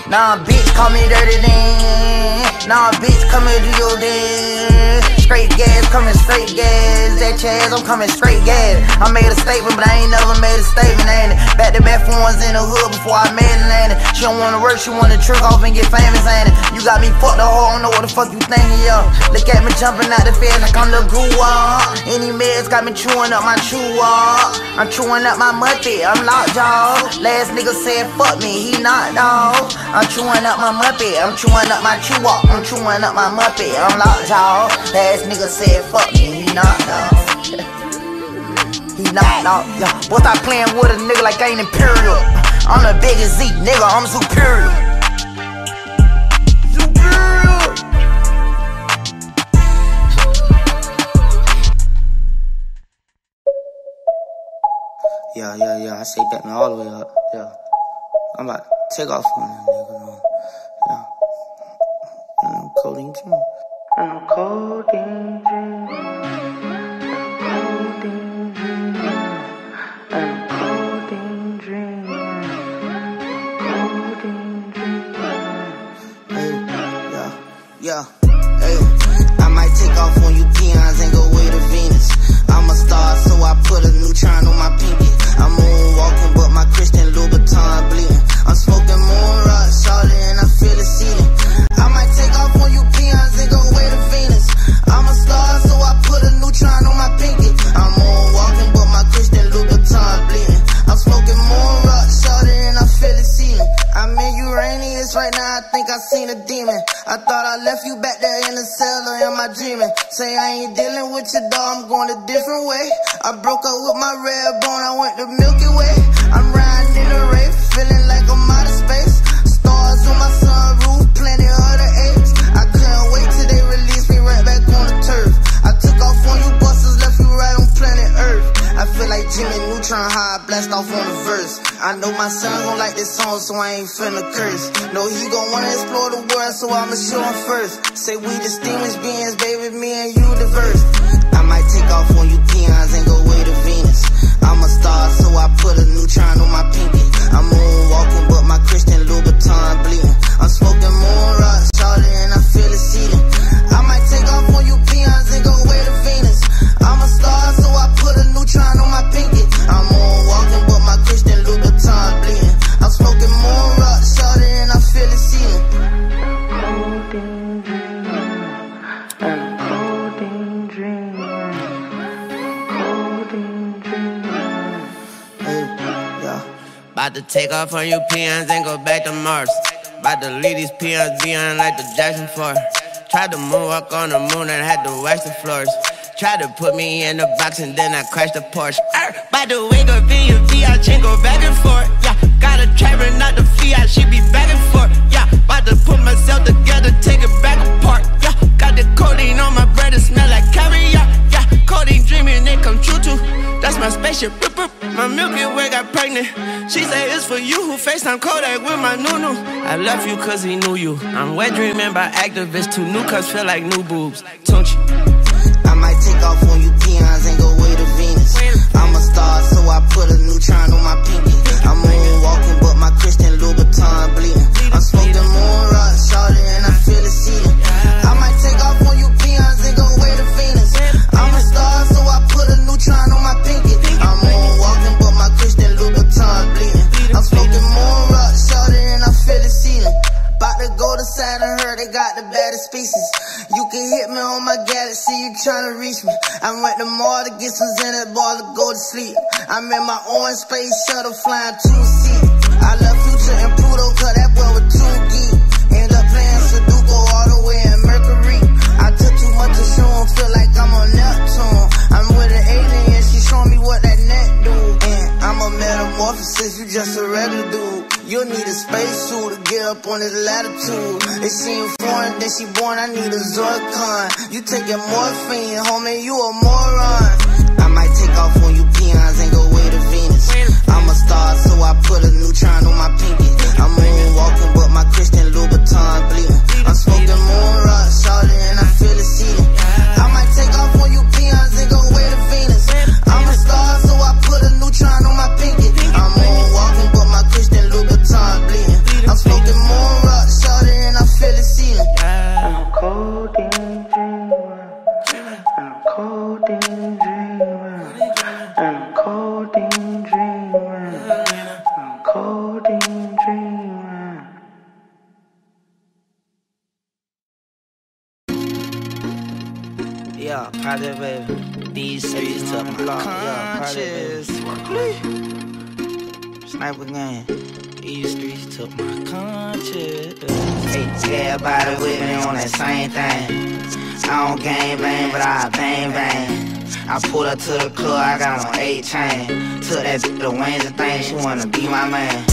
Nah, bitch, call me dirty then. Nah, bitch, come here, do your dance. Straight gas, coming straight gas. That chaz, I'm coming straight gas. I made a statement, but I ain't never made a statement, ain't it? Back to back ones in the hood before I made it, ain't it? She don't wanna work, she wanna trick off and get famous, ain't it? You got me fucked up, I don't know what the fuck you thinking, yo. Look at me jumping out the fence like I'm the goo Any meds got me chewing up my chew up. I'm chewing up my muppet, I'm locked, y'all. Last nigga said fuck me, he not, dog. I'm chewing up my muppet, I'm chewing up my chew up, I'm chewing up my muppet, I'm locked, y'all. Last nigga said fuck me, he not, dog. [laughs] he not, dog. Yeah. Boy, stop playing with a nigga like I ain't imperial. I'm the biggest Z, nigga, I'm superior. Yeah, yeah, yeah. I say Batman all the way up. Yeah. I'm about to take off on that nigga. Yeah. Mm, and I'm codeine dream. I'm codeine dream. Codeine dream. I'm codeine dream. Codeine dream. Hey, yeah, yeah. I might take off on you peons and go way to Venus. I'm a star, so I put a neutron on my pinky. I'm moonwalking, but my Christian Louboutin bleeding. I'm smoking moon rock, solid, and I feel it seeding. I'm a star, so I put a neutron on my pinky. I'm moonwalking, but my Christian Louboutin bleeding. I'm smoking moon rock, solid, and I feel it seeding. I'm in Uranus right now, I think I seen a demon. I thought I left you back there in the cellar, am I dreaming? Say I ain't dealing with your dog, I'm going a different way. I broke up with my red bone, I went the Milky Way. I'm riding in a Wraith, feeling like I'm out of space. Stars on my sunroof, plenty of the on you busters, left you right on planet Earth. I feel like Jimmy Neutron, how I blast off on the verse. I know my son gon' like this song, so I ain't finna curse. Know he gon' wanna explore the world, so I'ma show him first. Say we the distinguished beings, baby, me and you diverse. I might take off on you peons and go way to Venus. I'm a star, so I put a neutron on my pinky. I'm moonwalking, but my Christian Louboutin take off on you peons and go back to Mars. About to leave these peons beyond like the Jackson 4. Tried to moonwalk on the moon and had to wax the floors. Tried to put me in the box and then I crashed the Porsche. By the way, go V and V, I chain go back and forth. Yeah, got a trailer, not the Fiat, she be back and forth. Yeah, about to put myself together, take it back apart. Yeah, got the codeine on my bread, it smell like caviar. Yeah, codeine dreaming, it come true too. That's my spaceship. My Milky Way got pregnant. She say it's for you who FaceTime Kodak with my Nunu. I left you cause he knew you. I'm wet dreaming by activists. Two new cups feel like new boobs. Don't you? I might take off on you peons and go way to Venus. I'm a star, so I put a neutron on my pinky. I'm moonwalking, but my Christian Louboutin bleeding. I'm smoking moon rock, solid, and I feel the seeding. I might take off on you peons and go way to Venus. I'm a star, neutron on my pinky. I'm moonwalking, but my Christian Louboutin bleeding. I'm smoking moon rock, solid, and I feel it seeding. About to go to Saturn, heard they got the baddest species. You can hit me on my galaxy, you tryna reach me. I went to Mars to get some Zenith ball to go to sleep. I'm in my own space shuttle flying two seat. I love Future and Pluto, cause that boy was too geek. End up playing Sudoku all the way in Mercury. I took too much to show feel like I'm on Neptune. Showing me what that net do. And I'm a metamorphosis, you just a regular dude. You'll need a spacesuit to get up on this latitude. It seems foreign, then she born, I need a Zorcon. You taking morphine, homie, you a moron. I might take off on you peons and go way to Venus. I'm a star, so I put a neutron on my pinky. I'm moonwalking, but my Christian Louboutin bleeding. I'm smoking moon rock, solid, and I feel it seeding. I might take off on you peons and go put a neutron on my pinky. I'm on walking, but my Christian Louboutin bleeding. I'm smoking rock, and I feel. I'm cold in. I'm cold in. I'm cold in. I'm cold in. Yeah, I baby. These streets took my conscience. Sniper gang. These streets took my conscience. Hey, everybody with me on that same thing. I don't gang bang, but I bang bang. I pulled up to the club, I got on eight chain. Took that bitch to Wayne's and thing, she wanna be my man.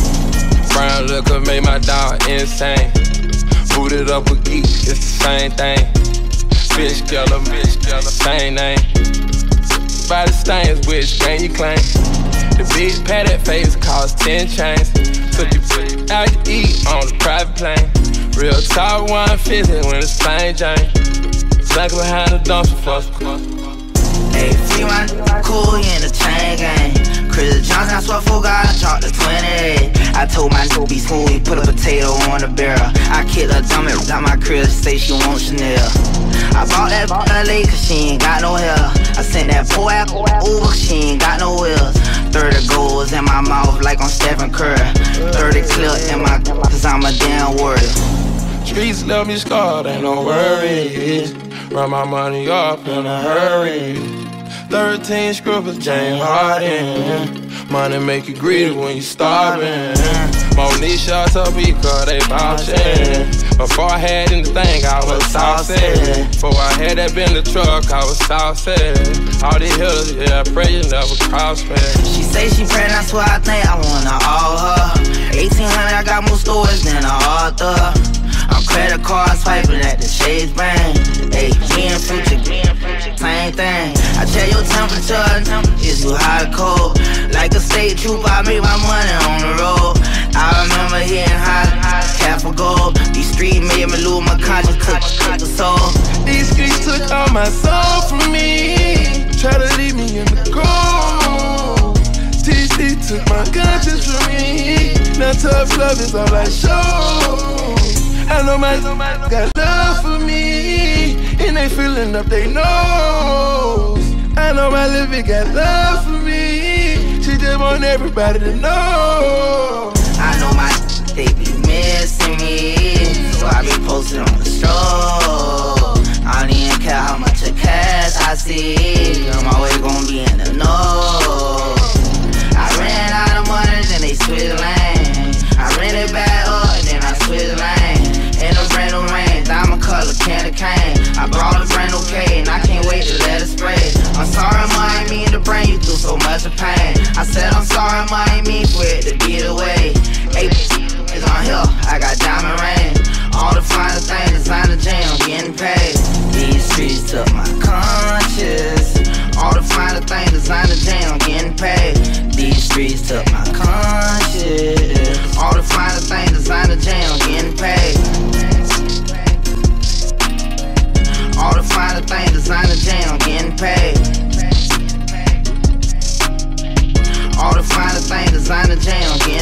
Brown liquor made my dog insane. Booted up with geek, it's the same thing. Bitch killer, bitch killer, same name. Body stains, which gang you claim? The bitch that face cost 10 chains. Took you out to eat on a private plane. Real one fizzy when it's plain Jane. Stuck behind the dumpster for Hey, free my cool in the chain gang. Chris Johnson, I swear for God, I dropped the 20. I told my no be smooth, he put a potato on the barrel. I killed a dummy, got my crib, say she want Chanel. I bought that LA cause she ain't got no hair. I sent that boy over, she ain't got no wheels. 30 goals in my mouth like I'm Stephen Curry. 30 clip in my cause I'm a damn warrior. Streets left me scarred, ain't no worries. Run my money off in a hurry. 13 scribbles, Jane Harden. Money make you greedy when you starving. Monique shots up because they bouncing. Before I had anything, I was saucy. Before I had that been the truck, I was saucy. All these hitters, yeah, I pray you never cross me. She say she pregnant, that's why I think I wanna all her. 1800, I got more stories than a author. I'm credit card swiping at the Chase Bank. Hey, me and Future, same thing. I check your temperature, is you hot or cold? Like a state trooper, I make my money on the road. I remember hearing hot, half a gold. These streets made me lose my conscience, took the soul. These streets took all my soul from me. Try to leave me in the cold. TC took my conscience from me. Now tough love is all I show. I know my got love for me, and they filling up they nose. I know my living got love for me, she just want everybody to know. I know my [laughs] they be missing me, so I be posting on the stroll. I don't even care how much of cash I see, I'm always gonna be in the know. I ran out of money, then they switched lane. I ran it back up, and then I switched lane color candy cane. I brought a brand new K and I can't wait to let it spray. I'm sorry, I ain't mean to bring you through so much of pain. I said I'm sorry, I ain't mean for it to get away. Hey, is on here, I got diamond rain. All the finer things, designer jam, getting paid. These streets took my conscience. All the finer things, designer jam, getting paid. These streets took my conscience. All the finer things, designer jam, getting paid. All the finer things, designer jam, getting paid. All the finer things, designer jam, getting